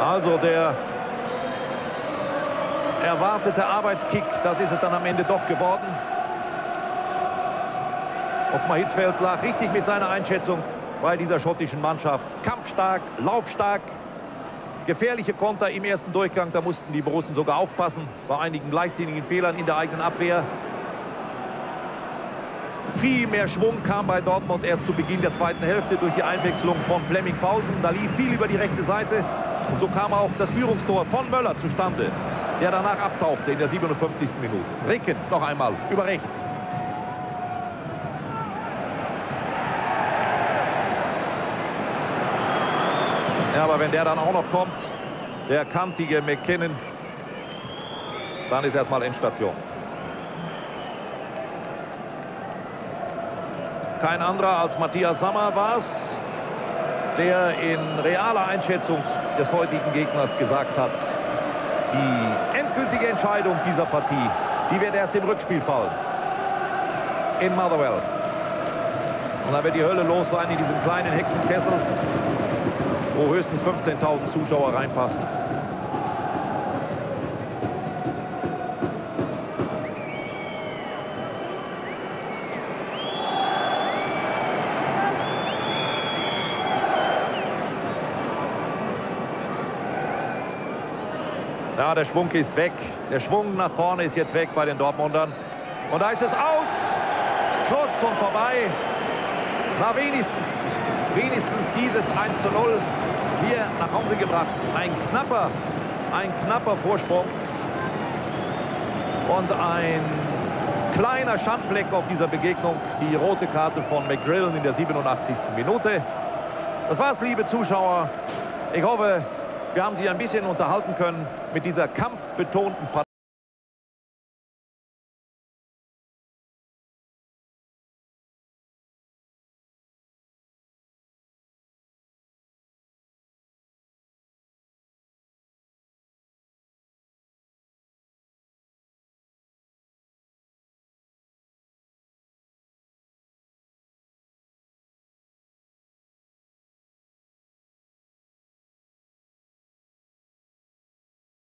Also der erwartete Arbeitskick, das ist es dann am Ende doch geworden. Ottmar Hitzfeld lag richtig mit seiner Einschätzung bei dieser schottischen Mannschaft. Kampfstark, laufstark, gefährliche Konter im ersten Durchgang. Da mussten die Borussen sogar aufpassen bei einigen leichtsinnigen Fehlern in der eigenen Abwehr. Viel mehr Schwung kam bei Dortmund erst zu Beginn der zweiten Hälfte durch die Einwechslung von Flemming Paulsen. Da lief viel über die rechte Seite. Und so kam auch das Führungstor von Möller zustande, der danach abtauchte in der 57. Minute. Ricken noch einmal über rechts. Ja, aber wenn der dann auch noch kommt, der kantige McKinnon, dann ist erstmal Endstation. Kein anderer als Matthias Sammer war es, der in realer Einschätzung des heutigen Gegners gesagt hat, die endgültige Entscheidung dieser Partie, die wird erst im Rückspiel fallen. In Motherwell. Und da wird die Hölle los sein in diesem kleinen Hexenkessel, wo höchstens 15.000 Zuschauer reinpassen. Ja, der Schwung ist weg. Der Schwung nach vorne ist jetzt weg bei den Dortmundern. Und da ist es aus. Schluss und vorbei. Na, wenigstens, wenigstens dieses 1 zu 0 hier nach Hause gebracht. Ein knapper, ein knapper Vorsprung. Und ein kleiner Schandfleck auf dieser Begegnung. Die rote Karte von McGrillen in der 87. Minute. Das war's, liebe Zuschauer. Ich hoffe, wir haben Sie ein bisschen unterhalten können mit dieser kampfbetonten Partie.